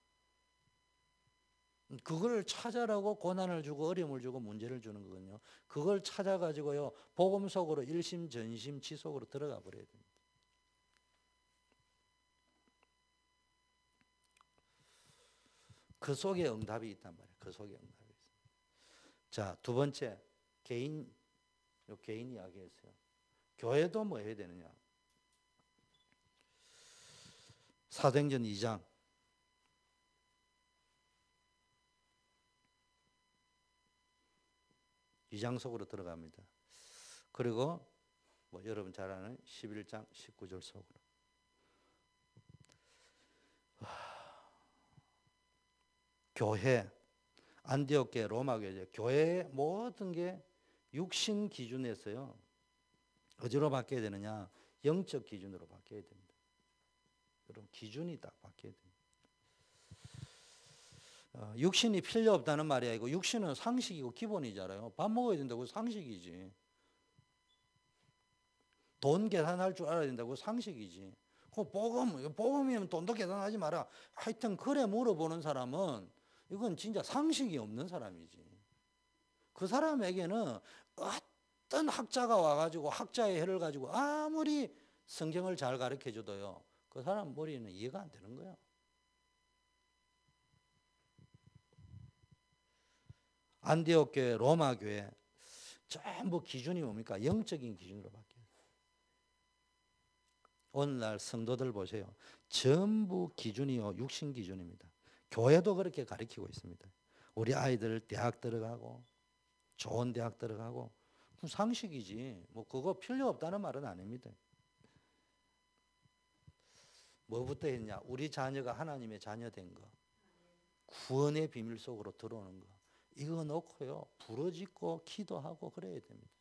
그걸 찾아라고 고난을 주고 어려움을 주고 문제를 주는 거거든요. 그걸 찾아가지고요, 복음 속으로 일심 전심 지속으로 들어가 버려야 됩니다. 그 속에 응답이 있단 말이에요. 그 속에 응답이 있습니다. 자, 두 번째, 개인, 요 개인 이야기했어요. 교회도 뭐 해야 되느냐? 사도행전 2장 2장 속으로 들어갑니다. 그리고 뭐 여러분 잘 아는 11장 19절 속으로. 교회 안디옥계 로마 교회 교회의 모든 게 육신 기준에서요. 어디로 바뀌어야 되느냐? 영적 기준으로 바뀌어야 됩니다. 여러분 기준이 딱 바뀌어야 됩니다. 어, 육신이 필요 없다는 말이 아니고 육신은 상식이고 기본이잖아요. 밥 먹어야 된다고 상식이지. 돈 계산할 줄 알아야 된다고 상식이지. 그 복음, 복음이면 돈도 계산하지 마라. 하여튼 그래 물어보는 사람은 이건 진짜 상식이 없는 사람이지. 그 사람에게는 어떤 학자가 와가지고 학자의 해를 가지고 아무리 성경을 잘 가르쳐 줘도요. 그 사람 머리는 이해가 안 되는 거야. 안디옥 교회, 로마 교회 전부 기준이 뭡니까? 영적인 기준으로 바뀌어요. 오늘날 성도들 보세요. 전부 기준이요 육신 기준입니다. 교회도 그렇게 가르치고 있습니다. 우리 아이들 대학 들어가고 좋은 대학 들어가고 상식이지. 뭐 그거 필요 없다는 말은 아닙니다. 뭐부터 했냐? 우리 자녀가 하나님의 자녀 된 거. 구원의 비밀 속으로 들어오는 거. 이거 놓고요. 부러지고 기도하고 그래야 됩니다.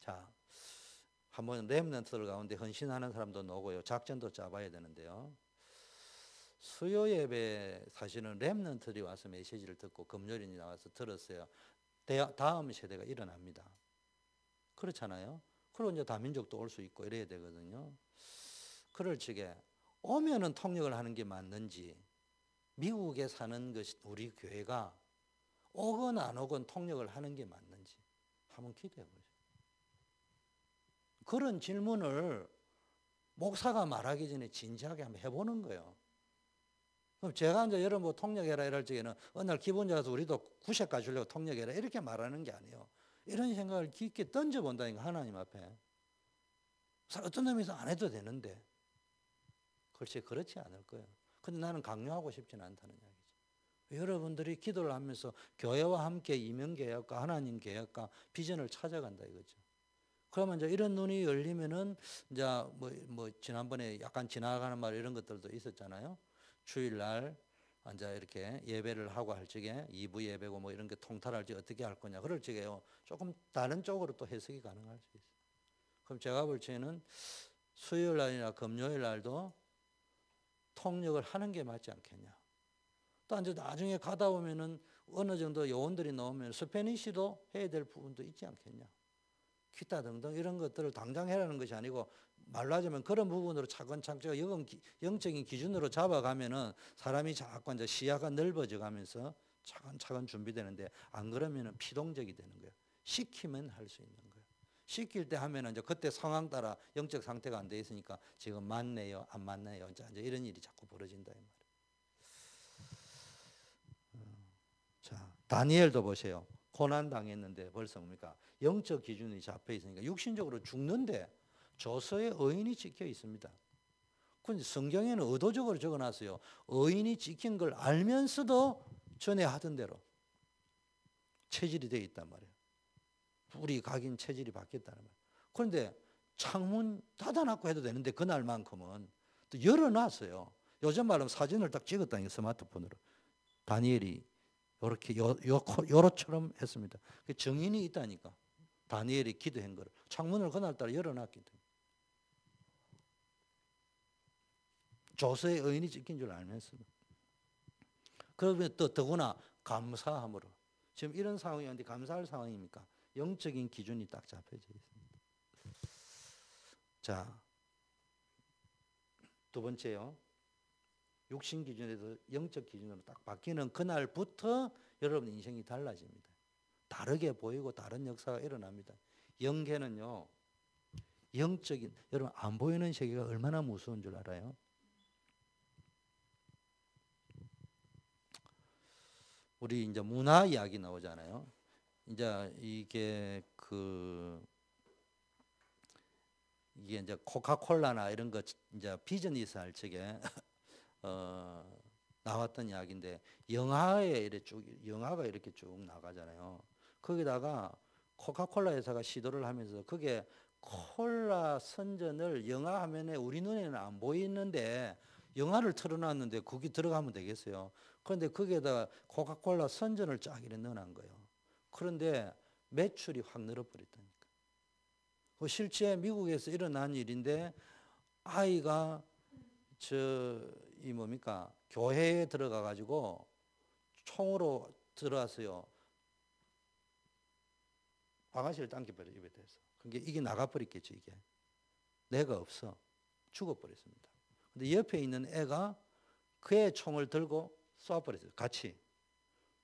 자, 한번 렘넌트들 가운데 헌신하는 사람도 나오고요. 작전도 짜봐야 되는데요. 수요 예배 사실은 렘넌트들이 와서 메시지를 듣고 금요일이 나와서 들었어요. 다음 세대가 일어납니다. 그렇잖아요. 그리고 이제 다민족도 올 수 있고 이래야 되거든요. 그럴 적에 오면은 통역을 하는 게 맞는지 미국에 사는 것 우리 교회가 오건 안 오건 통역을 하는 게 맞는지 한번 기도해 보세요. 그런 질문을 목사가 말하기 전에 진지하게 한번 해보는 거예요. 그럼 제가 이제 여러분 뭐 통역해라 이럴 적에는 어느 날 좋아서 우리도 구색 가주려고 통역해라 이렇게 말하는 게 아니에요. 이런 생각을 깊게 던져본다니까 하나님 앞에. 어떤 놈이 안 해도 되는데. 글쎄 그렇지 않을 거예요. 근데 나는 강요하고 싶지는 않다는 이야기죠. 여러분들이 기도를 하면서 교회와 함께 이명 계약과 하나님 계약과 비전을 찾아간다 이거죠. 그러면 이제 이런 눈이 열리면은 이제 뭐, 뭐 지난번에 약간 지나가는 말 이런 것들도 있었잖아요. 주일날 이제 이렇게 예배를 하고 할 적에 2부 예배고 뭐 이런 게 통탈할 지 어떻게 할 거냐 그럴 적에요. 조금 다른 쪽으로 또 해석이 가능할 수 있어요. 그럼 제가 볼 때는 수요일 날이나 금요일 날도 통역을 하는 게 맞지 않겠냐. 또 이제 나중에 가다 보면은 어느 정도 요원들이 나오면 스페니시도 해야 될 부분도 있지 않겠냐. 기타 등등 이런 것들을 당장 해라는 것이 아니고 말로 하자면 그런 부분으로 차근차근 영, 영적인 기준으로 잡아가면은 사람이 자꾸 이제 시야가 넓어져 가면서 차근차근 준비되는데 안 그러면은 피동적이 되는 거예요. 시키면 할 수 있는 거예요. 시킬 때 하면은 이제 그때 상황 따라 영적 상태가 안 돼 있으니까 지금 맞네요, 안 맞네요. 이제 이런 일이 자꾸 벌어진다 이 말이에요. 어, 자, 다니엘도 보세요. 고난 당했는데 벌써 뭡니까? 영적 기준이 잡혀 있으니까 육신적으로 죽는데 조서에 의인이 찍혀 있습니다. 근데 성경에는 의도적으로 적어놨어요. 의인이 찍힌 걸 알면서도 전에 하던 대로 체질이 되어 있단 말이에요. 우리 각인 체질이 바뀌었다는 말이에요. 그런데 창문 닫아놨고 해도 되는데 그날만큼은 또 열어놨어요. 요즘 말하면 사진을 딱 찍었다니 스마트폰으로. 다니엘이 요, 요로처럼 했습니다. 그 정인이 있다니까. 다니엘이 기도한 거를. 창문을 그날따라 열어놨기 때문에. 조서의 의인이 찍힌 줄 알면서. 그러면 또 더구나 감사함으로. 지금 이런 상황이었는데 감사할 상황입니까? 영적인 기준이 딱 잡혀져 있습니다. 자, 두 번째요. 육신 기준에서 영적 기준으로 딱 바뀌는 그날부터 여러분 인생이 달라집니다. 다르게 보이고 다른 역사가 일어납니다. 영계는요. 영적인 여러분 안 보이는 세계가 얼마나 무서운 줄 알아요? 우리 이제 문화 이야기 나오잖아요. 이제 이게 그 이게 이제 코카콜라나 이런 거 이제 비즈니스 할 적에 어 나왔던 이야기인데 영화에 이렇게 쭉 영화가 이렇게 쭉 나가잖아요. 거기다가 코카콜라 회사가 시도를 하면서 그게 콜라 선전을 영화 화면에 우리 눈에는 안 보이는데 영화를 틀어놨는데 거기 들어가면 되겠어요. 그런데 거기에다가 코카콜라 선전을 쫙 이렇게 넣어놓은 거예요. 그런데 매출이 확 늘어버렸다니까. 그 실제 미국에서 일어난 일인데 아이가 저 이 뭡니까 교회에 들어가 가지고 총으로 들어왔어요. 방아쇠를 당겨버려 입에 대서. 그게 이게 나가버렸겠죠 이게. 내가 없어 죽어버렸습니다. 근데 옆에 있는 애가 그의 총을 들고 쏴버렸어요. 같이.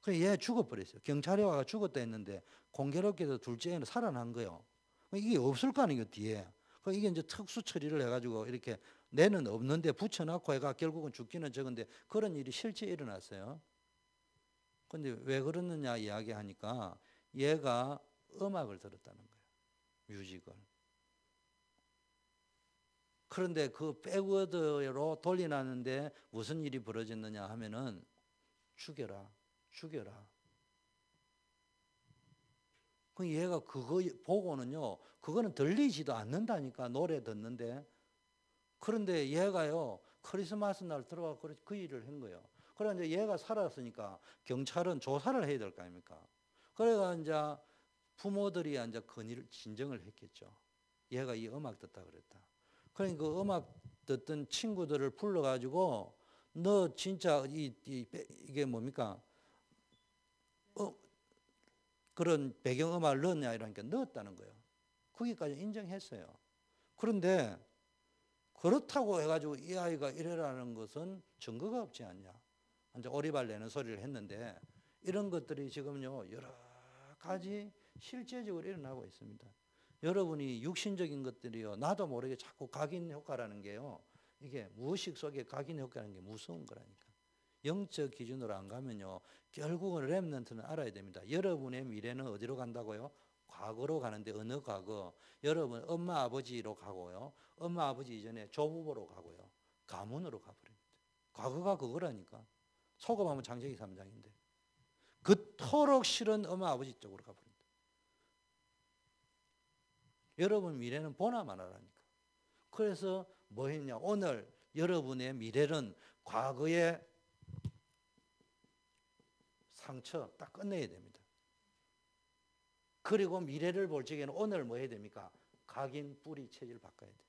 그얘 죽어버렸어요. 경찰이 와가 죽었다 했는데 공교롭게도 둘째 애는 살아난 거예요. 이게 없을 거 아니에요 뒤에. 이게 이제 특수 처리를 해가지고 이렇게 내는 없는데 붙여놓고 애가 결국은 죽기는 적은데 그런 일이 실제 일어났어요. 근데 왜 그러느냐 이야기하니까 얘가 음악을 들었다는 거예요. 뮤직을. 그런데 그 백워드로 돌려놨는데 무슨 일이 벌어졌느냐 하면은 죽여라, 죽여라. 그 얘가 그거 보고는요, 그거는 들리지도 않는다니까 노래 듣는데. 그런데 얘가요 크리스마스 날 들어가 그 일을 한 거예요. 그래 이제 얘가 살았으니까 경찰은 조사를 해야 될 거 아닙니까? 그래가 이제 부모들이 이제 건의를 진정을 했겠죠. 얘가 이 음악 듣다 그랬다. 그러니까 그 음악 듣던 친구들을 불러가지고 너 진짜 이, 이 이게 뭡니까? 어, 그런 배경 음악을 넣었냐 이러니까 넣었다는 거예요. 거기까지 인정했어요. 그런데 그렇다고 해가지고 이 아이가 이래라는 것은 증거가 없지 않냐. 이제 오리발 내는 소리를 했는데 이런 것들이 지금요 여러 가지 실제적으로 일어나고 있습니다. 여러분이 육신적인 것들이요 나도 모르게 자꾸 각인 효과라는 게요 이게 무의식 속에 각인 효과라는 게 무서운 거라니까. 영적 기준으로 안 가면요 결국은 렘넌트는 알아야 됩니다. 여러분의 미래는 어디로 간다고요? 과거로 가는데 어느 과거? 여러분 엄마 아버지로 가고요. 엄마 아버지 이전에 조부모로 가고요. 가문으로 가버립니다. 과거가 그거라니까. 소금하면 장세기 3장인데. 그토록 싫은 엄마 아버지 쪽으로 가버립니다. 여러분 미래는 보나 마나라니까. 그래서 뭐 했냐. 오늘 여러분의 미래는 과거의 상처 딱 끝내야 됩니다. 그리고 미래를 볼 적에는 오늘 뭐 해야 됩니까? 각인 뿌리 체질 바꿔야 돼.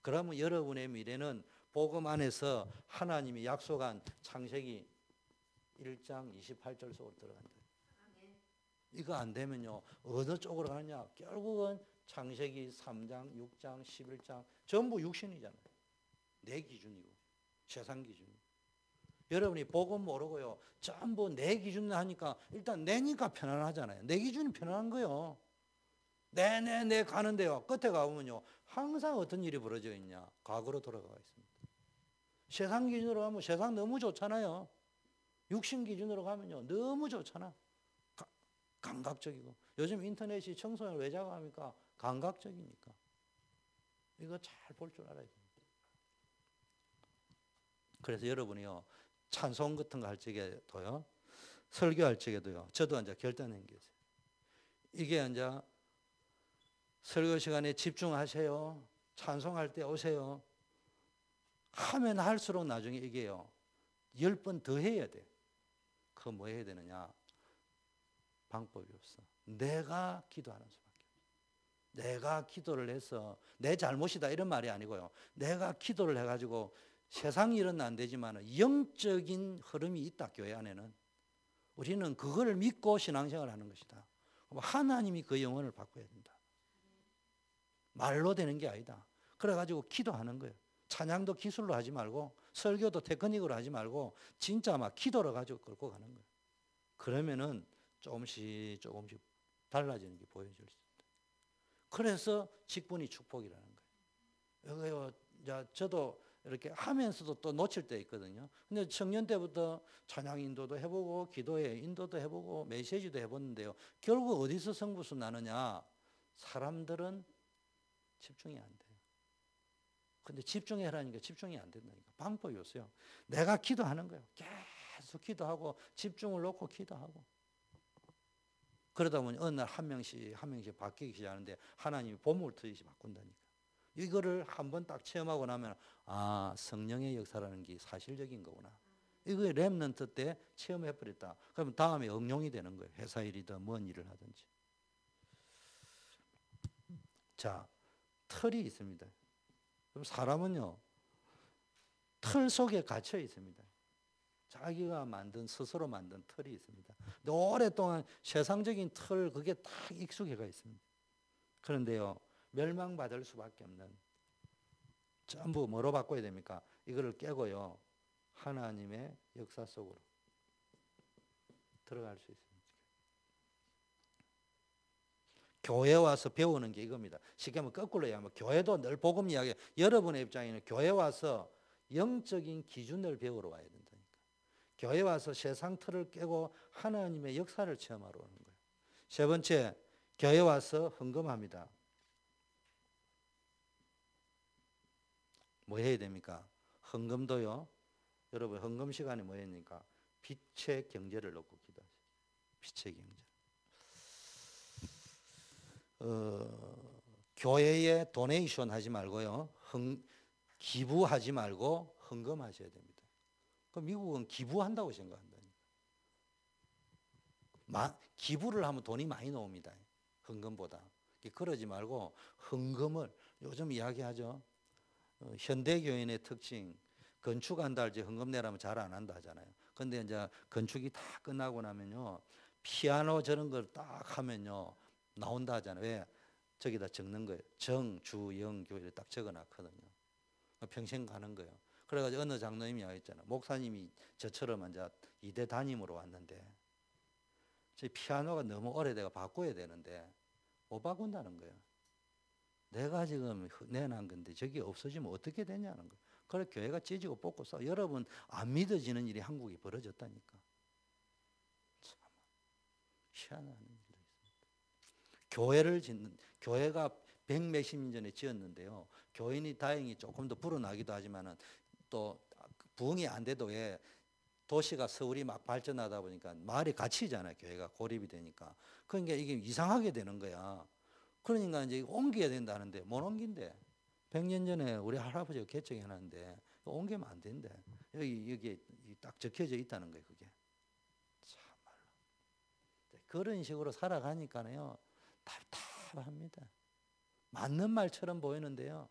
그러면 여러분의 미래는 복음 안에서 하나님이 약속한 창세기 1장 28절 속으로 들어간다. 이거 안 되면요. 어느 쪽으로 가느냐? 결국은 창세기 3장, 6장, 11장 전부 육신이잖아요. 내 기준이고 세상 기준. 여러분이 복음 모르고요. 전부 내 기준으로 하니까 일단 내니까 편안하잖아요. 내 기준이 편안한 거요. 내내내 내 가는데요. 끝에 가보면요. 항상 어떤 일이 벌어져 있냐. 과거로 돌아가 있습니다. 세상 기준으로 가면 세상 너무 좋잖아요. 육신 기준으로 가면요. 너무 좋잖아. 가, 감각적이고. 요즘 인터넷이 청소년을 왜 작업합니까? 감각적이니까. 이거 잘 볼 줄 알아야 됩니다. 그래서 여러분이요. 찬송 같은 거 할 적에도요. 설교할 적에도요. 저도 이제 결단한 게 있어요. 이게 이제 설교 시간에 집중하세요. 찬송할 때 오세요. 하면 할수록 나중에 이게요. 열 번 더 해야 돼. 그 뭐 해야 되느냐? 방법이 없어. 내가 기도하는 수밖에. 내가 기도를 해서 내 잘못이다 이런 말이 아니고요. 내가 기도를 해가지고 세상 일은 안 되지만 영적인 흐름이 있다 교회 안에는 우리는 그걸 믿고 신앙생활을 하는 것이다. 하나님이 그 영혼을 바꿔야 된다. 말로 되는 게 아니다. 그래가지고 기도하는 거예요. 찬양도 기술로 하지 말고 설교도 테크닉으로 하지 말고 진짜 막 기도를 가지고 끌고 가는 거예요. 그러면은 조금씩 조금씩 달라지는 게 보여질 수 있다. 그래서 직분이 축복이라는 거예요. 저도 이렇게 하면서도 또 놓칠 때 있거든요. 근데 청년 때부터 찬양 인도도 해보고 기도의 인도도 해보고 메시지도 해봤는데요. 결국 어디서 성부수 나느냐? 사람들은 집중이 안 돼요. 근데 집중해라니까 집중이 안 된다니까. 방법이 없어요. 내가 기도하는 거예요. 계속 기도하고 집중을 놓고 기도하고. 그러다 보니 어느 날 한 명씩 한 명씩 바뀌기 시작하는데 하나님이 봄을 트듯이 바꾼다니까. 이거를 한 번 딱 체험하고 나면 아 성령의 역사라는 게 사실적인 거구나. 이거 랩런트 때 체험해 버렸다. 그러면 다음에 응용이 되는 거예요. 회사 일이든 뭔 일을 하든지. 자, 틀이 있습니다. 그럼 사람은요, 틀 속에 갇혀 있습니다. 자기가 만든 스스로 만든 틀이 있습니다. 오랫동안 세상적인 틀 그게 딱 익숙해가 있습니다. 그런데요, 멸망받을 수밖에 없는 전부 뭐로 바꿔야 됩니까? 이거를 깨고요. 하나님의 역사 속으로 들어갈 수 있습니다. 교회 와서 배우는 게 이겁니다. 쉽게 말하면 거꾸로 얘기하면 교회도 늘 복음 이야기. 여러분의 입장에는 교회 와서 영적인 기준을 배우러 와야 된다니까. 교회 와서 세상 틀을 깨고 하나님의 역사를 체험하러 오는 거예요. 세 번째, 교회 와서 헌금합니다. 뭐 해야 됩니까? 헌금도요. 여러분 헌금 시간에 뭐 했니까? 빛의 경제를 놓고 기도하세요. 빛의 경제. 어, 교회에 도네이션 하지 말고요. 헌, 기부하지 말고 헌금하셔야 됩니다. 그 미국은 기부한다고 생각한다니까. 마, 기부를 하면 돈이 많이 나옵니다. 헌금보다. 그러지 말고 헌금을 요즘 이야기하죠. 어, 현대교인의 특징 건축한다 할지 헌금 내라면 잘 안 한다 하잖아요. 근데 이제 건축이 다 끝나고 나면요. 피아노 저런 걸 딱 하면요. 나온다 하잖아요. 왜? 저기다 적는 거예요. 정, 주, 영, 교회를 딱 적어 놨거든요. 평생 가는 거예요. 그래가지고 어느 장로님이 하였잖아. 목사님이 저처럼 이제 이대 담임으로 왔는데 제 피아노가 너무 오래돼가 바꿔야 되는데 못 바꾼다는 거예요. 내가 지금 내놓은 건데 저게 없어지면 어떻게 되냐는 거예요. 그래 교회가 찢고 뽑고 써. 여러분 안 믿어지는 일이 한국이 벌어졌다니까. 참 희한한 일이 있습니다. 교회를 짓는 교회가 백 몇십 년 전에 지었는데요. 교인이 다행히 조금 더 불어나기도 하지만은 또 부흥이 안 돼도 왜 도시가 서울이 막 발전하다 보니까 마을이 갇히잖아요. 교회가 고립이 되니까. 그러니까 이게 이상하게 되는 거야. 그러니까 이제 옮겨야 된다는데 못 옮긴대. 100년 전에 우리 할아버지가 개척해 놨는데 옮기면 안 된대. 여기 여기 딱 적혀져 있다는 거예요, 그게. 참말로. 그런 식으로 살아가니까요. 답답합니다. 맞는 말처럼 보이는데요.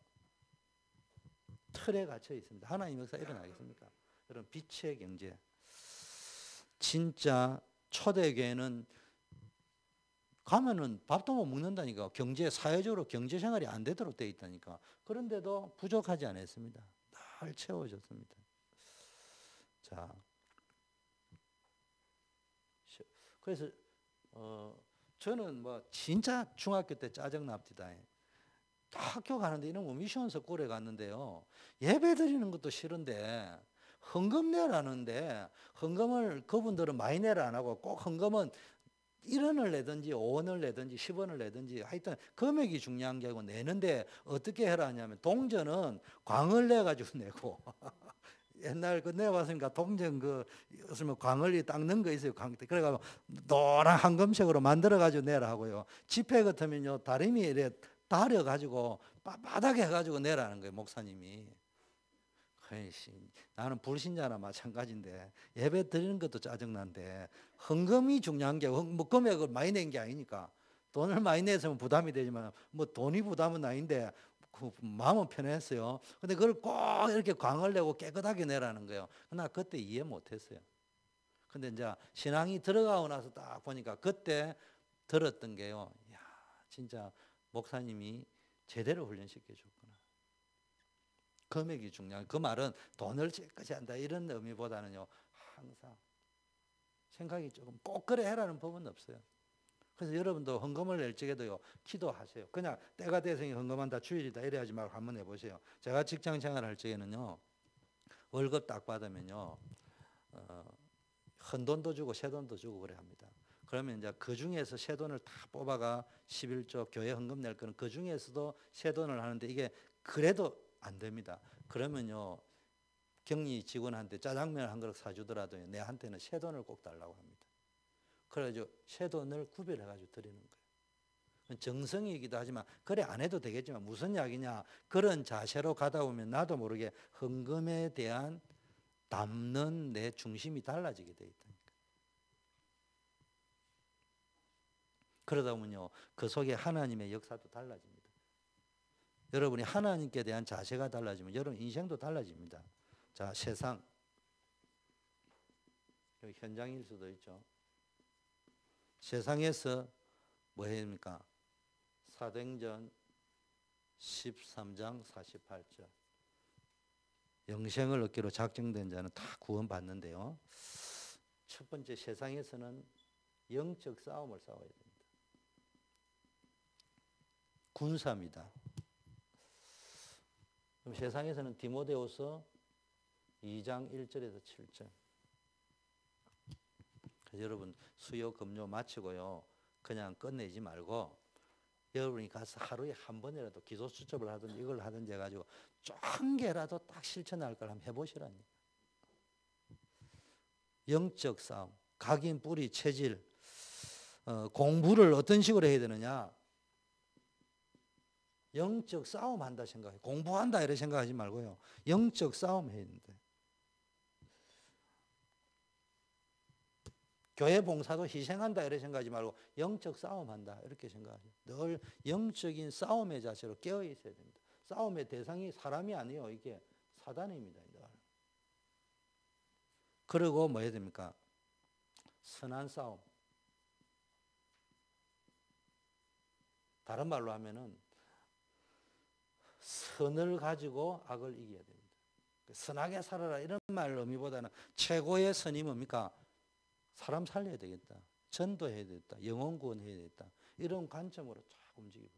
틀에 갇혀 있습니다. 하나님 역사 일어나겠습니까? 여러분 빛의 경제. 진짜 초대교회는 가면은 밥도 못 먹는다니까. 경제, 사회적으로 경제 생활이 안 되도록 돼 있다니까. 그런데도 부족하지 않았습니다. 늘 채워졌습니다. 자. 그래서, 어, 저는 뭐 진짜 중학교 때 짜증납니다. 학교 가는데 이런 거 미션 석굴에 갔는데요. 예배 드리는 것도 싫은데 헌금 내라는데 헌금을 그분들은 많이 내라 안 하고 꼭 헌금은 1원을 내든지 5원을 내든지 10원을 내든지 하여튼 금액이 중요한 게 아니고 내는데 어떻게 해라 하냐면 동전은 광을 내 가지고 내고 옛날 그 내봤으니까 동전 그 요즘에 광을이 닦는 거 있어요. 광 그래가 노란 황금색으로 만들어 가지고 내라 하고요. 지폐 같으면요 다리미 이래 다려 가지고 바닥에 해 가지고 내라는 거예요 목사님이. 나는 불신자나 마찬가지인데 예배 드리는 것도 짜증난데 헌금이 중요한 게 뭐 금액을 많이 낸 게 아니니까 돈을 많이 내서면 부담이 되지만 뭐 돈이 부담은 아닌데 그 마음은 편했어요. 근데 그걸 꼭 이렇게 광을 내고 깨끗하게 내라는 거예요. 나 그때 이해 못했어요. 근데 이제 신앙이 들어가고 나서 딱 보니까 그때 들었던 게요. 야 진짜 목사님이 제대로 훈련시켜 줬구나. 금액이 중요한 그 말은 돈을 깨끗이 한다 이런 의미보다는요 항상 생각이 조금 꼭 그래 해라는 법은 없어요. 그래서 여러분도 헌금을 낼 적에도요 기도하세요. 그냥 때가 돼서 헌금한다 주일이다 이래야지 말고 한번 해보세요. 제가 직장 생활할 적에는요 월급 딱 받으면요 어, 헌돈도 주고 새 돈도 주고 그래 합니다. 그러면 이제 그 중에서 새 돈을 다 뽑아가 11조 교회 헌금 낼 거는 그 중에서도 새 돈을 하는데 이게 그래도 안 됩니다. 그러면요 격리 직원한테 짜장면을 한 그릇 사주더라도 내한테는 새 돈을 꼭 달라고 합니다. 그래가지고 새 돈을 구별해가지고 드리는 거예요. 정성이기도 하지만 그래 안 해도 되겠지만 무슨 약이냐 그런 자세로 가다 보면 나도 모르게 헌금에 대한 담는 내 중심이 달라지게 돼 있다니까. 그러다 보면요 그 속에 하나님의 역사도 달라집니다. 여러분이 하나님께 대한 자세가 달라지면 여러분 인생도 달라집니다. 자, 세상. 여기 현장일 수도 있죠. 세상에서 뭐 해입니까? 사도전 13장 48절. 영생을 얻기로 작정된 자는 다 구원받는데요. 첫 번째 세상에서는 영적 싸움을 싸워야 됩니다. 군사입니다. 그럼 세상에서는 디모데후서 2장 1절에서 7절. 그래서 여러분 수요 금요 마치고요. 그냥 끝내지 말고 여러분이 가서 하루에 한 번이라도 기도 수첩을 하든지 이걸 하든지 해가지고 한 개라도 딱 실천할 걸 한번 해보시라니. 영적 싸움, 각인 뿌리 체질, 어, 공부를 어떤 식으로 해야 되느냐? 영적 싸움 한다 생각해. 공부한다 이렇게 생각하지 말고요. 영적 싸움 해야 되는데. 교회 봉사도 희생한다 이렇게 생각하지 말고 영적 싸움한다 이렇게 생각하죠. 늘 영적인 싸움의 자세로 깨어 있어야 됩니다. 싸움의 대상이 사람이 아니에요. 이게 사단입니다. 그리고 뭐 해야 됩니까? 선한 싸움. 다른 말로 하면은 선을 가지고 악을 이겨야 됩니다. 선하게 살아라 이런 말 의미보다는 최고의 선이 뭡니까? 사람 살려야 되겠다. 전도해야 되겠다. 영혼 구원해야 되겠다. 이런 관점으로 쫙 움직이고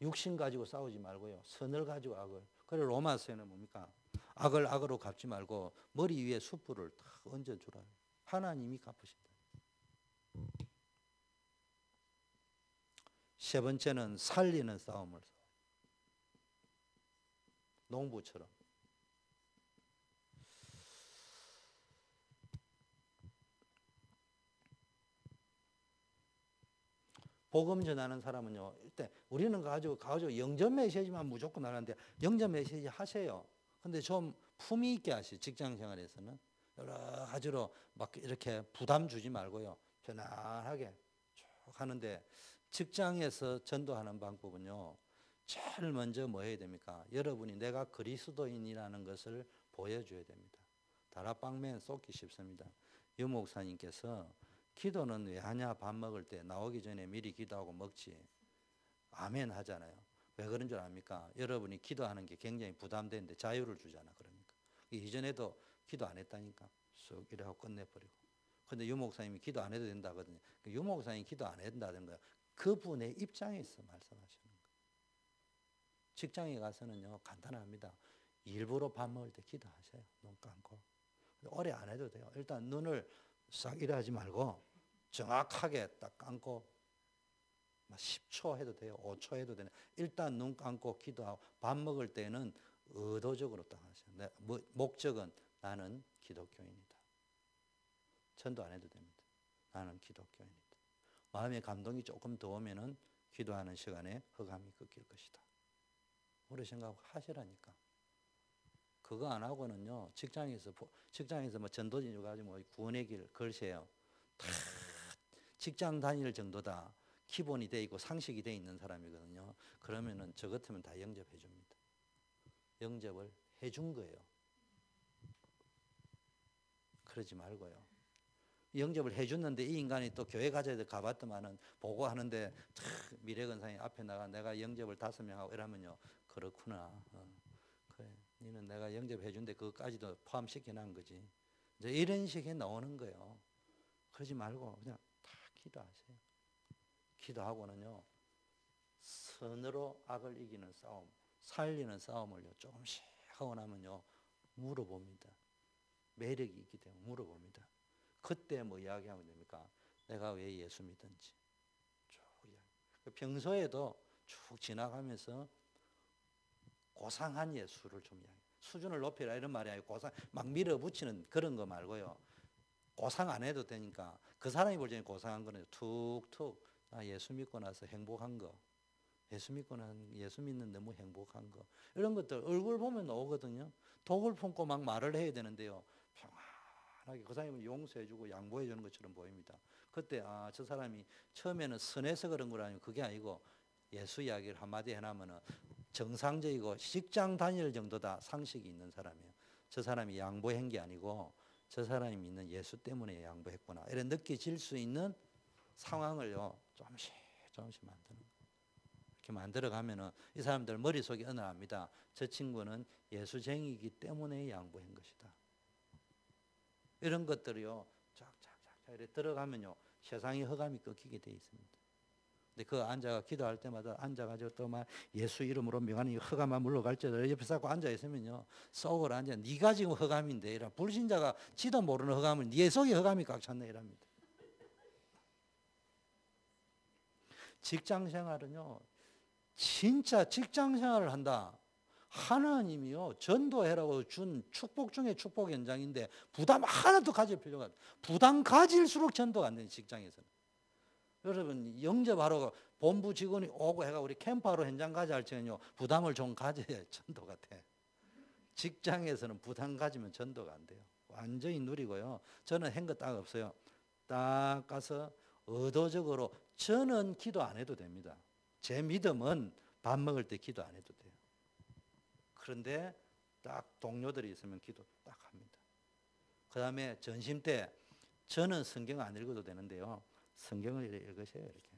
육신 가지고 싸우지 말고요. 선을 가지고 악을. 그래 로마서에는 뭡니까? 악을 악으로 갚지 말고 머리 위에 숯불을 탁 얹어 주라. 하나님이 갚으신다. 세 번째는 살리는 싸움을 농부처럼 복음 전하는 사람은요. 일단 우리는 가지고 가지고 영전 메시지만 무조건 하는데 영전 메시지 하세요. 근데 좀 품위 있게 하시 직장 생활에서는 여러 가지로 막 이렇게 부담 주지 말고요. 편안하게 쭉 하는데 직장에서 전도하는 방법은요. 제일 먼저 뭐 해야 됩니까? 여러분이 내가 그리스도인이라는 것을 보여줘야 됩니다. 다락방면 쏟기 쉽습니다. 유 목사님께서 기도는 왜 하냐 밥 먹을 때 나오기 전에 미리 기도하고 먹지 아멘 하잖아요 왜 그런 줄 압니까? 여러분이 기도하는 게 굉장히 부담되는데 자유를 주잖아 그러니까. 이전에도 기도 안 했다니까. 쑥 이래고 끝내버리고. 근데 유 목사님이 기도 안 해도 된다거든요. 그유 목사님이 기도 안 해도 된다 그분의 입장에서 말씀하시는 거예요 직장에 가서는요 간단합니다. 일부러 밥 먹을 때 기도하세요 눈 감고. 오래 안 해도 돼요. 일단 눈을 싹 이래 하지 말고 정확하게 딱 감고 10초 해도 돼요. 5초 해도 되네. 일단 눈 감고 기도하고 밥 먹을 때는 의도적으로 딱 하세요. 네, 뭐, 목적은 나는 기독교인이다. 전도 안 해도 됩니다. 나는 기독교인이다. 마음의 감동이 조금 더 오면은 기도하는 시간에 허감이 꺾일 것이다. 오래 생각하시라니까. 그거 안 하고는요 직장에서 직장에서 뭐 전도진 가지고 뭐 구원의 길 걸세요. 다 직장 다닐 정도다 기본이 돼 있고 상식이 돼 있는 사람이거든요. 그러면은 저 같으면 다 영접해 줍니다. 영접을 해 준 거예요. 그러지 말고요. 영접을 해줬는데 이 인간이 또 교회 가져야 가봤더만은 보고 하는데 미래건상이 앞에 나가 내가 영접을 다섯 명 하고 이러면요 그렇구나. 어. 니는 내가 영접해 준데 그것까지도 포함시켜 놓은 거지. 이제 이런 식의 나오는 거예요. 그러지 말고 그냥 다 기도하세요. 기도하고는요. 선으로 악을 이기는 싸움, 살리는 싸움을요. 조금씩 하고 나면요. 물어봅니다. 매력이 있기 때문에 물어봅니다. 그때 뭐 이야기하면 됩니까? 내가 왜 예수 믿든지. 쭉. 그 평소에도 쭉 지나가면서 고상한 예수를 좀 이야기. 수준을 높이라 이런 말이 아니고 고상 막 밀어붙이는 그런 거 말고요. 고상 안 해도 되니까 그 사람이 볼 때는 고상한 거는 툭툭 나 예수 믿고 나서 행복한 거. 예수 믿고 난 예수 믿는 너무 행복한 거. 이런 것들 얼굴 보면 나오거든요. 독을 품고 막 말을 해야 되는데요. 평안하게 그 사람을 용서해 주고 양보해 주는 것처럼 보입니다. 그때 아, 저 사람이 처음에는 선해서 그런 거라니 그게 아니고 예수 이야기를 한마디 해놓으면 정상적이고 직장 다닐 정도다 상식이 있는 사람이에요. 저 사람이 양보한 게 아니고 저 사람이 믿는 예수 때문에 양보했구나. 이런 느껴질 수 있는 상황을요 조금씩 조금씩 만드는 이렇게 만들어 가면은 이 사람들 머릿속에 어느 압니다. 저 친구는 예수쟁이기 때문에 양보한 것이다. 이런 것들이요 쫙쫙쫙 이렇게 들어가면요 세상의 허감이 꺾이게 돼 있습니다. 근데 그 앉아가 기도할 때마다 앉아가지고 또 막 예수 이름으로 명하니 허감만 물러갈지어다 옆에 쌓고 앉아 있으면요 속을 앉아 네가 지금 허감인데 이라 불신자가 지도 모르는 허감을 네 속에 허감이 꽉 찼네 이랍니다. 직장 생활은요 진짜 직장 생활을 한다. 하나님이요 전도해라고 준 축복 중에 축복 현장인데 부담 하나도 가질 필요가 없 부담 가질수록 전도가 안 되는 직장에서는. 여러분 영접하러 본부 직원이 오고 해가 우리 캠프하러 현장 가자 할 때는요 부담을 좀 가져야 전도가 돼. 직장에서는 부담 가지면 전도가 안 돼요. 완전히 누리고요. 저는 한 거 딱 없어요. 딱 가서 의도적으로 저는 기도 안 해도 됩니다 제 믿음은 밥 먹을 때 기도 안 해도 돼요 그런데 딱 동료들이 있으면 기도 딱 합니다. 그 다음에 전심 때 저는 성경 안 읽어도 되는데요. 성경을 읽으세요. 이렇게.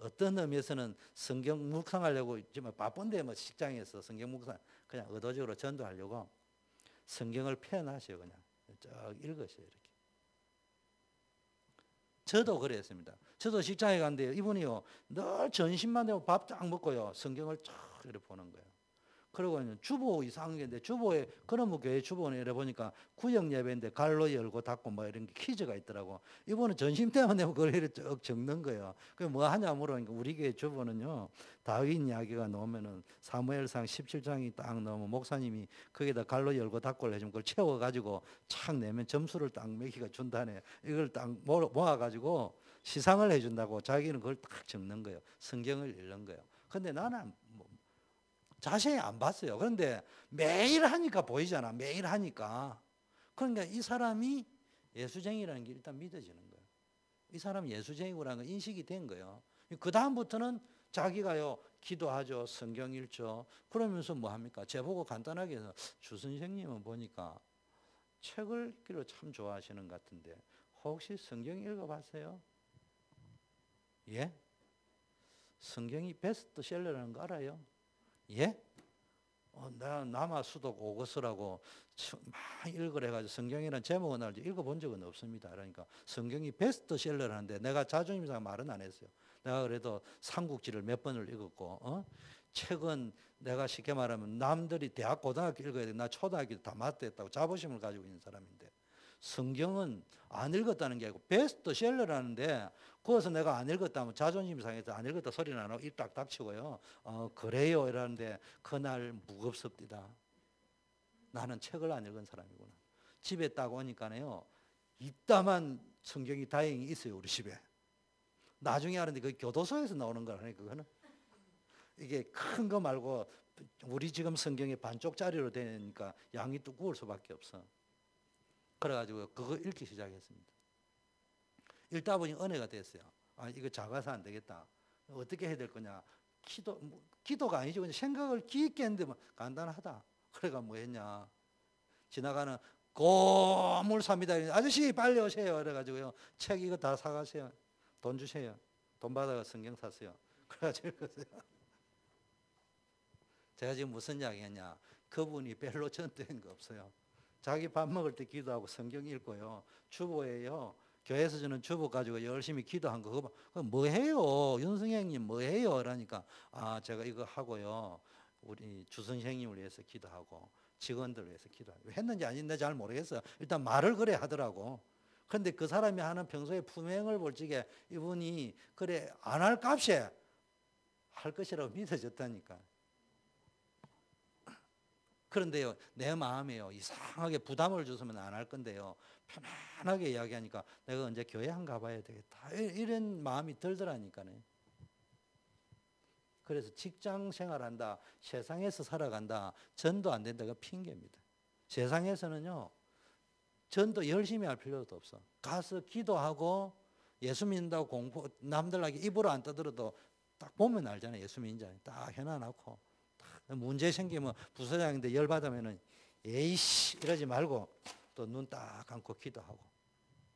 어떤 의미에서는 성경 묵상하려고 지금 바쁜데 뭐 직장에서 성경 묵상 그냥 의도적으로 전도하려고 성경을 표현하세요. 그냥 쭉 읽으세요. 이렇게. 저도 그랬습니다. 저도 직장에 갔는데 이분이요 늘 전심만 되고 밥쫙 먹고요 성경을 쫙 이렇게 보는 거예요. 그리고 주보 이상한데 주보에 그놈의 교회 주보는 이래 보니까 구역 예배인데 갈로 열고 닫고 뭐 이런 게 퀴즈가 있더라고. 이번에 전심 때문에 그걸 이렇게 쭉 적는 거예요. 그뭐 하냐 물어보니까 우리 교회 주보는요. 다윗 이야기가 나오면은 사무엘상 17장이 딱 나오면 목사님이 거기다 갈로 열고 닫고를 해주면 그걸 채워 가지고 착 내면 점수를 딱 매기가 준다네. 이걸 딱 모아 가지고 시상을 해준다고 자기는 그걸 딱 적는 거예요. 성경을 읽는 거예요. 근데 나는 자세히 안 봤어요. 그런데 매일 하니까 보이잖아. 매일 하니까. 그러니까 이 사람이 예수쟁이라는 게 일단 믿어지는 거예요. 이 사람이 예수쟁이라는 거 인식이 된 거예요. 그 다음부터는 자기가요 기도하죠, 성경 읽죠. 그러면서 뭐 합니까? 제보고 간단하게 해서 주 선생님은 보니까 책을 읽기를 참 좋아하시는 것 같은데 혹시 성경 읽어봤어요? 예? 성경이 베스트셀러라는 거 알아요? 예? 어, 내가 남아 수독 오거스라고 막 읽으래가지고 성경이라는 제목은 알지 읽어본 적은 없습니다. 그러니까 성경이 베스트셀러라는데 내가 자존심 상 말은 안 했어요. 내가 그래도 삼국지를 몇 번을 읽었고 어? 책은 내가 쉽게 말하면 남들이 대학 고등학교 읽어야 돼. 나 초등학교 다 맞댔다고 자부심을 가지고 있는 사람인데 성경은 안 읽었다는 게 아니고 베스트셀러라는데 그래서 내가 안 읽었다면 자존심 상해서 안 읽었다 소리 나고 입 딱 닥치고요. 어, 그래요 이러는데 그날 무겁습니다. 나는 책을 안 읽은 사람이구나. 집에 딱 오니까요. 이따만 성경이 다행히 있어요 우리 집에. 나중에 하는데 그 교도소에서 나오는 거라니 그거는. 이게 큰 거 말고 우리 지금 성경이 반쪽짜리로 되니까 양이 두꺼울 수밖에 없어. 그래가지고 그거 읽기 시작했습니다. 읽다 보니 은혜가 됐어요. 아, 이거 작아서 안 되겠다. 어떻게 해야 될 거냐. 기도, 뭐, 기도가 아니죠. 그냥 생각을 깊게 했는데 뭐 간단하다. 그래가 뭐 했냐. 지나가는 고물 삽니다. 아저씨 빨리 오세요. 그래가지고요. 책 이거 다 사가세요. 돈 주세요. 돈 받아가 성경 샀어요. 그래가지고. 제가 지금 무슨 이야기 했냐. 그분이 별로 전도한 거 없어요. 자기 밥 먹을 때 기도하고 성경 읽고요. 주보에요. 교회에서 주는 주보 가지고 열심히 기도한 거, 그거 뭐 해요? 윤성형님 뭐 해요? 그러니까, 아, 제가 이거 하고요. 우리 주선생님을 위해서 기도하고 직원들을 위해서 기도하고. 했는지 아닌지 잘 모르겠어요. 일단 말을 그래 하더라고. 그런데 그 사람이 하는 평소에 품행을 볼 적에 이분이 그래, 안 할 값에 할 것이라고 믿어졌다니까. 그런데요, 내 마음에요, 이상하게 부담을 주으면 안 할 건데요, 편안하게 이야기하니까 내가 언제 교회 한 가봐야 되겠다. 이런 마음이 들더라니까요. 그래서 직장 생활한다, 세상에서 살아간다, 전도 안 된다가 핑계입니다. 세상에서는요, 전도 열심히 할 필요도 없어. 가서 기도하고 예수 믿는다고 공부, 남들에게 입으로 안 떠들어도 딱 보면 알잖아요. 예수 믿는지. 딱 해놔놓고. 문제 생기면 부서장인데 열받으면은 에이씨 이러지 말고 또 눈 딱 감고 기도하고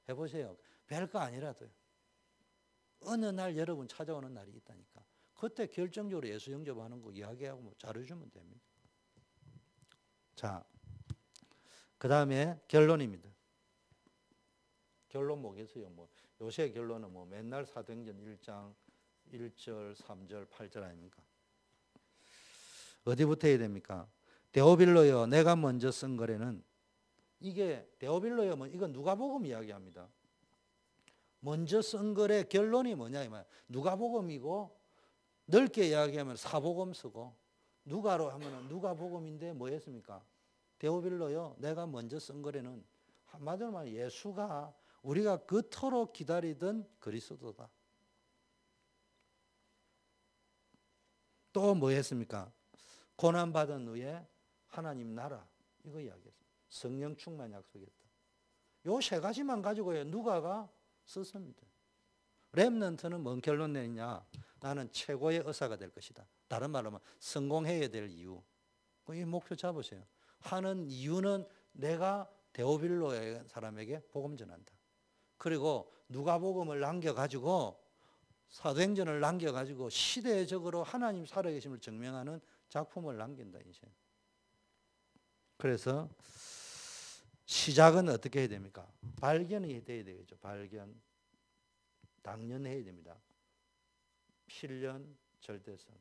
해보세요. 별거 아니라도요. 어느 날 여러분 찾아오는 날이 있다니까. 그때 결정적으로 예수 영접하는 거 이야기하고 뭐 잘해주면 됩니다. 자, 그 다음에 결론입니다. 결론 뭐겠어요? 뭐 요새 결론은 뭐 맨날 사도행전 1장 1절, 3절, 8절 아닙니까? 어디부터 해야 됩니까? 데오빌로여 내가 먼저 쓴 거래는 이게 데오빌로여 뭐 이건 누가복음 이야기합니다. 먼저 쓴 거래 결론이 뭐냐 이 말. 누가복음이고 넓게 이야기하면 사복음 쓰고 누가로 하면은 누가복음인데 뭐 했습니까? 데오빌로요. 내가 먼저 쓴 거래는 한마디로 말 예수가 우리가 그토록 기다리던 그리스도다. 또 뭐 했습니까? 고난 받은 후에 하나님 나라 이거 이야기했습니다. 성령 충만 약속했다. 요 세 가지만 가지고요. 누가가 썼습니다. 렘넌트는 뭔 결론 내냐? 나는 최고의 의사가 될 것이다. 다른 말로 하면 성공해야 될 이유. 이 목표 잡으세요. 하는 이유는 내가 데오빌로의 사람에게 복음 전한다. 그리고 누가복음을 남겨 가지고 사도행전을 남겨 가지고 시대적으로 하나님 살아계심을 증명하는 작품을 남긴다 이제. 그래서 시작은 어떻게 해야 됩니까? 발견이 돼야 되겠죠. 발견. 당연해야 됩니다. 필연, 절대성.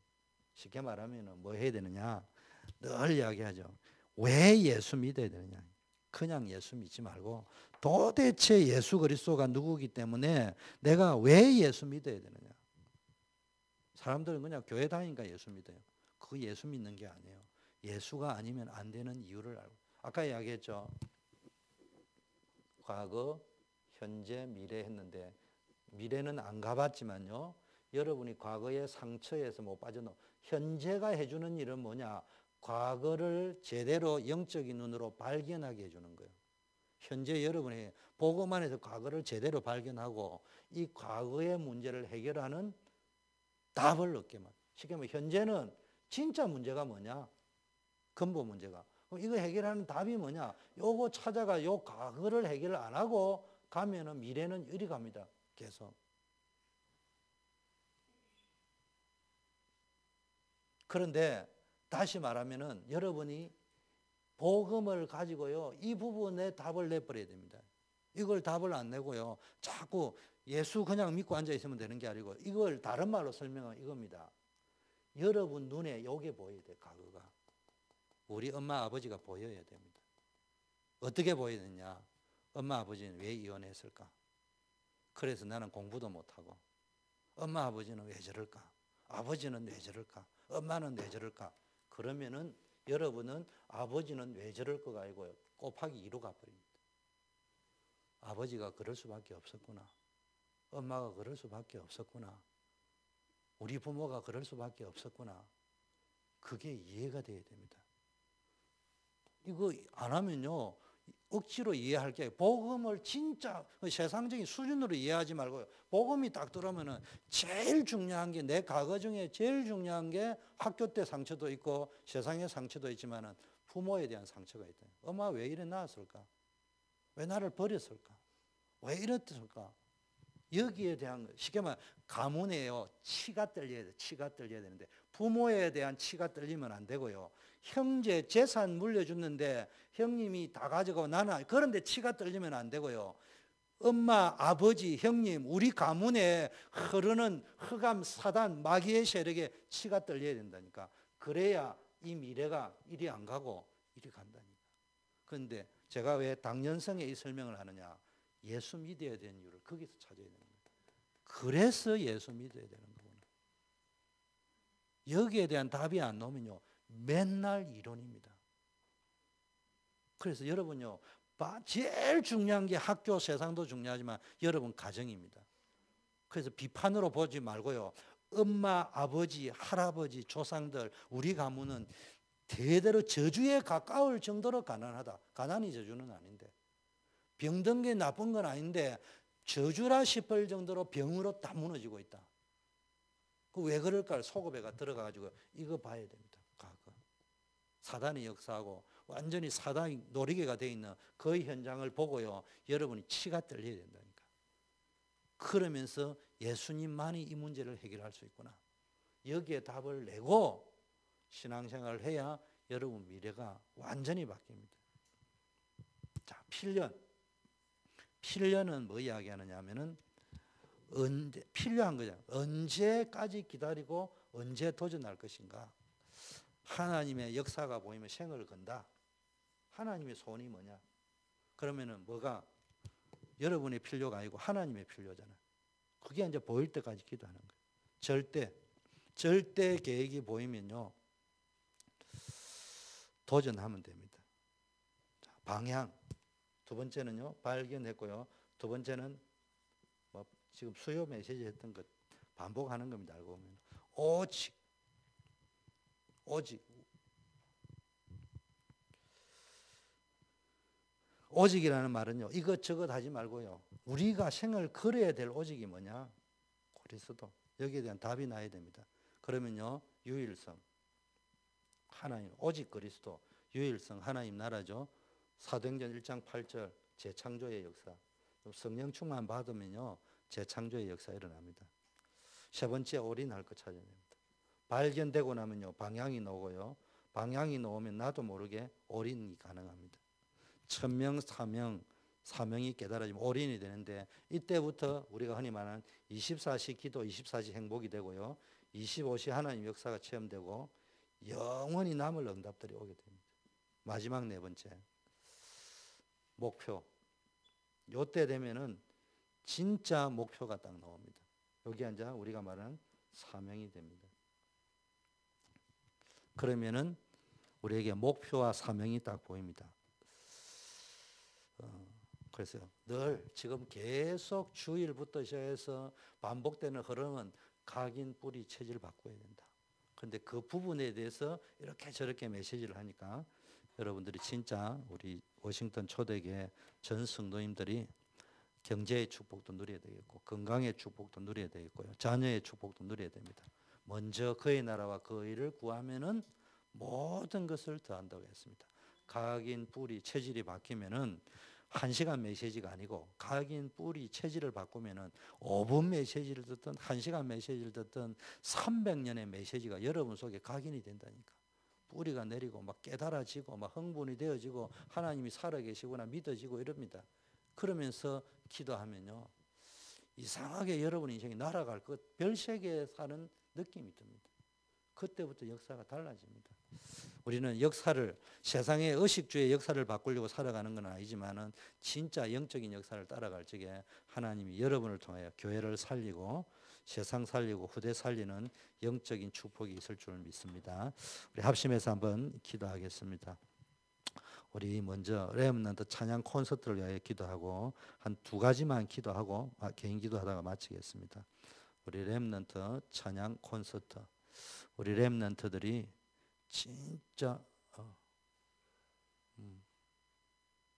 쉽게 말하면 뭐 해야 되느냐? 늘 이야기하죠. 왜 예수 믿어야 되느냐? 그냥 예수 믿지 말고 도대체 예수 그리스도가 누구기 때문에 내가 왜 예수 믿어야 되느냐? 사람들은 그냥 교회 다니니까 예수 믿어요. 그 예수 믿는 게 아니에요. 예수가 아니면 안 되는 이유를 알고. 아까 이야기했죠. 과거, 현재, 미래 했는데 미래는 안 가봤지만요. 여러분이 과거의 상처에서 못 빠져나 현재가 해주는 일은 뭐냐? 과거를 제대로 영적인 눈으로 발견하게 해주는 거예요. 현재 여러분이 복음 안에서 과거를 제대로 발견하고 이 과거의 문제를 해결하는 답을 얻게만. 쉽게 말하면 현재는 진짜 문제가 뭐냐? 근본 문제가. 이거 해결하는 답이 뭐냐? 요거 찾아가 요 과거를 해결 안 하고 가면은 미래는 이리 갑니다. 계속. 그런데 다시 말하면은 여러분이 복음을 가지고요. 이 부분에 답을 내버려야 됩니다. 이걸 답을 안 내고요. 자꾸 예수 그냥 믿고 앉아 있으면 되는 게 아니고 이걸 다른 말로 설명하면 이겁니다. 여러분 눈에 요게 보여야 돼, 과거가. 우리 엄마 아버지가 보여야 됩니다. 어떻게 되냐? 엄마 아버지는 왜 이혼했을까? 그래서 나는 공부도 못하고 엄마 아버지는 왜 저럴까? 아버지는 왜 저럴까? 엄마는 왜 저럴까? 그러면은 여러분은 아버지는 왜 저럴 거가 아니고요. 곱하기 2로 가버립니다. 아버지가 그럴 수밖에 없었구나. 엄마가 그럴 수밖에 없었구나. 우리 부모가 그럴 수밖에 없었구나. 그게 이해가 돼야 됩니다. 이거 안 하면요. 억지로 이해할 게 복음을 진짜 세상적인 수준으로 이해하지 말고요. 복음이 딱 들어오면은 제일 중요한 게 내 과거 중에 제일 중요한 게 학교 때 상처도 있고 세상의 상처도 있지만은 부모에 대한 상처가 있다. 엄마 왜 이래 낳았을까? 왜 나를 버렸을까? 왜 이랬을까? 여기에 대한 쉽게 말 가문에요 치가 떨려야 돼. 치가 떨려야 되는데 부모에 대한 치가 떨리면 안 되고요. 형제 재산 물려줬는데 형님이 다 가져가고 나는 그런데 치가 떨리면 안 되고요. 엄마, 아버지, 형님, 우리 가문에 흐르는 흑암, 사단, 마귀의 세력에 치가 떨려야 된다니까. 그래야 이 미래가 이리 안 가고 이리 간다니까. 그런데 제가 왜 당연성의 이 설명을 하느냐. 예수 믿어야 되는 이유를 거기서 찾아야 되는 거예요. 그래서 예수 믿어야 되는 거구나. 여기에 대한 답이 안 나오면요. 맨날 이론입니다. 그래서 여러분요. 제일 중요한 게 학교 세상도 중요하지만 여러분 가정입니다. 그래서 비판으로 보지 말고요. 엄마, 아버지, 할아버지, 조상들 우리 가문은 대대로 저주에 가까울 정도로 가난하다. 가난이 저주는 아닌데. 병든 게 나쁜 건 아닌데 저주라 싶을 정도로 병으로 다 무너지고 있다. 그 왜 그럴까? 속업에가 들어가가지고 이거 봐야 됩니다. 과거. 사단이 역사하고 완전히 사단이 노리개가 되어 있는 그 현장을 보고요. 여러분이 치가 떨려야 된다니까. 그러면서 예수님만이 이 문제를 해결할 수 있구나. 여기에 답을 내고 신앙생활을 해야 여러분 미래가 완전히 바뀝니다. 자, 필연. 필연은 뭐 이야기하느냐 하면은 언제 필요한 거잖아요. 언제까지 기다리고 언제 도전할 것인가? 하나님의 역사가 보이면 생을 건다. 하나님의 소원이 뭐냐? 그러면은 뭐가 여러분의 필요가 아니고 하나님의 필요잖아요. 그게 이제 보일 때까지 기도하는 거예요. 절대 절대 계획이 보이면요. 도전하면 됩니다. 방향 두 번째는요 발견했고요. 두 번째는 뭐 지금 수요 메시지 했던 것 반복하는 겁니다. 알고 보면 오직 오직 오직이라는 말은요 이것저것 하지 말고요 우리가 생을 걸어야 될 오직이 뭐냐 그리스도 여기에 대한 답이 나야 됩니다. 그러면요 유일성 하나님 오직 그리스도 유일성 하나님 나라죠. 사도행전 1장 8절 재창조의 역사. 성령 충만 받으면요 재창조의 역사 일어납니다. 세 번째 올인할 것 찾아야 됩니다. 발견되고 나면요 방향이 나오고요. 방향이 나오면 나도 모르게 올인이 가능합니다. 천명 사명 사명이 깨달아지면 올인이 되는데 이때부터 우리가 흔히 말하는 24시 기도 24시 행복이 되고요. 25시 하나님 역사가 체험되고 영원히 남을 응답들이 오게 됩니다. 마지막 네 번째 목표. 요때 되면은 진짜 목표가 딱 나옵니다. 여기 이제 우리가 말하는 사명이 됩니다. 그러면은 우리에게 목표와 사명이 딱 보입니다. 어, 그래서 늘 지금 계속 주일부터 시작해서 반복되는 흐름은 각인 뿌리 체질 바꿔야 된다. 그런데 그 부분에 대해서 이렇게 저렇게 메시지를 하니까 여러분들이 진짜 우리 워싱턴 초대교회 전 성도님들이 경제의 축복도 누려야 되겠고 건강의 축복도 누려야 되겠고요. 자녀의 축복도 누려야 됩니다. 먼저 그의 나라와 그 의 를 구하면은 모든 것을 더한다고 했습니다. 각인 뿌리 체질이 바뀌면은 한 시간 메시지가 아니고 각인 뿌리 체질을 바꾸면은 5분 메시지를 듣든 한 시간 메시지를 듣든 300년의 메시지가 여러분 속에 각인이 된다니까. 뿌리가 내리고 막 깨달아지고 막 흥분이 되어지고 하나님이 살아계시구나 믿어지고 이럽니다. 그러면서 기도하면요. 이상하게 여러분 인생이 날아갈 것 별세계에 사는 느낌이 듭니다. 그때부터 역사가 달라집니다. 우리는 역사를 세상의 의식주의 역사를 바꾸려고 살아가는 건 아니지만은 진짜 영적인 역사를 따라갈 적에 하나님이 여러분을 통하여 교회를 살리고 세상 살리고 후대 살리는 영적인 축복이 있을 줄 믿습니다. 우리 합심해서 한번 기도하겠습니다. 우리 먼저 렘넌트 찬양 콘서트를 위하여 기도하고 한 두 가지만 기도하고 아, 개인 기도하다가 마치겠습니다. 우리 렘넌트 찬양 콘서트 우리 렘넌트들이 진짜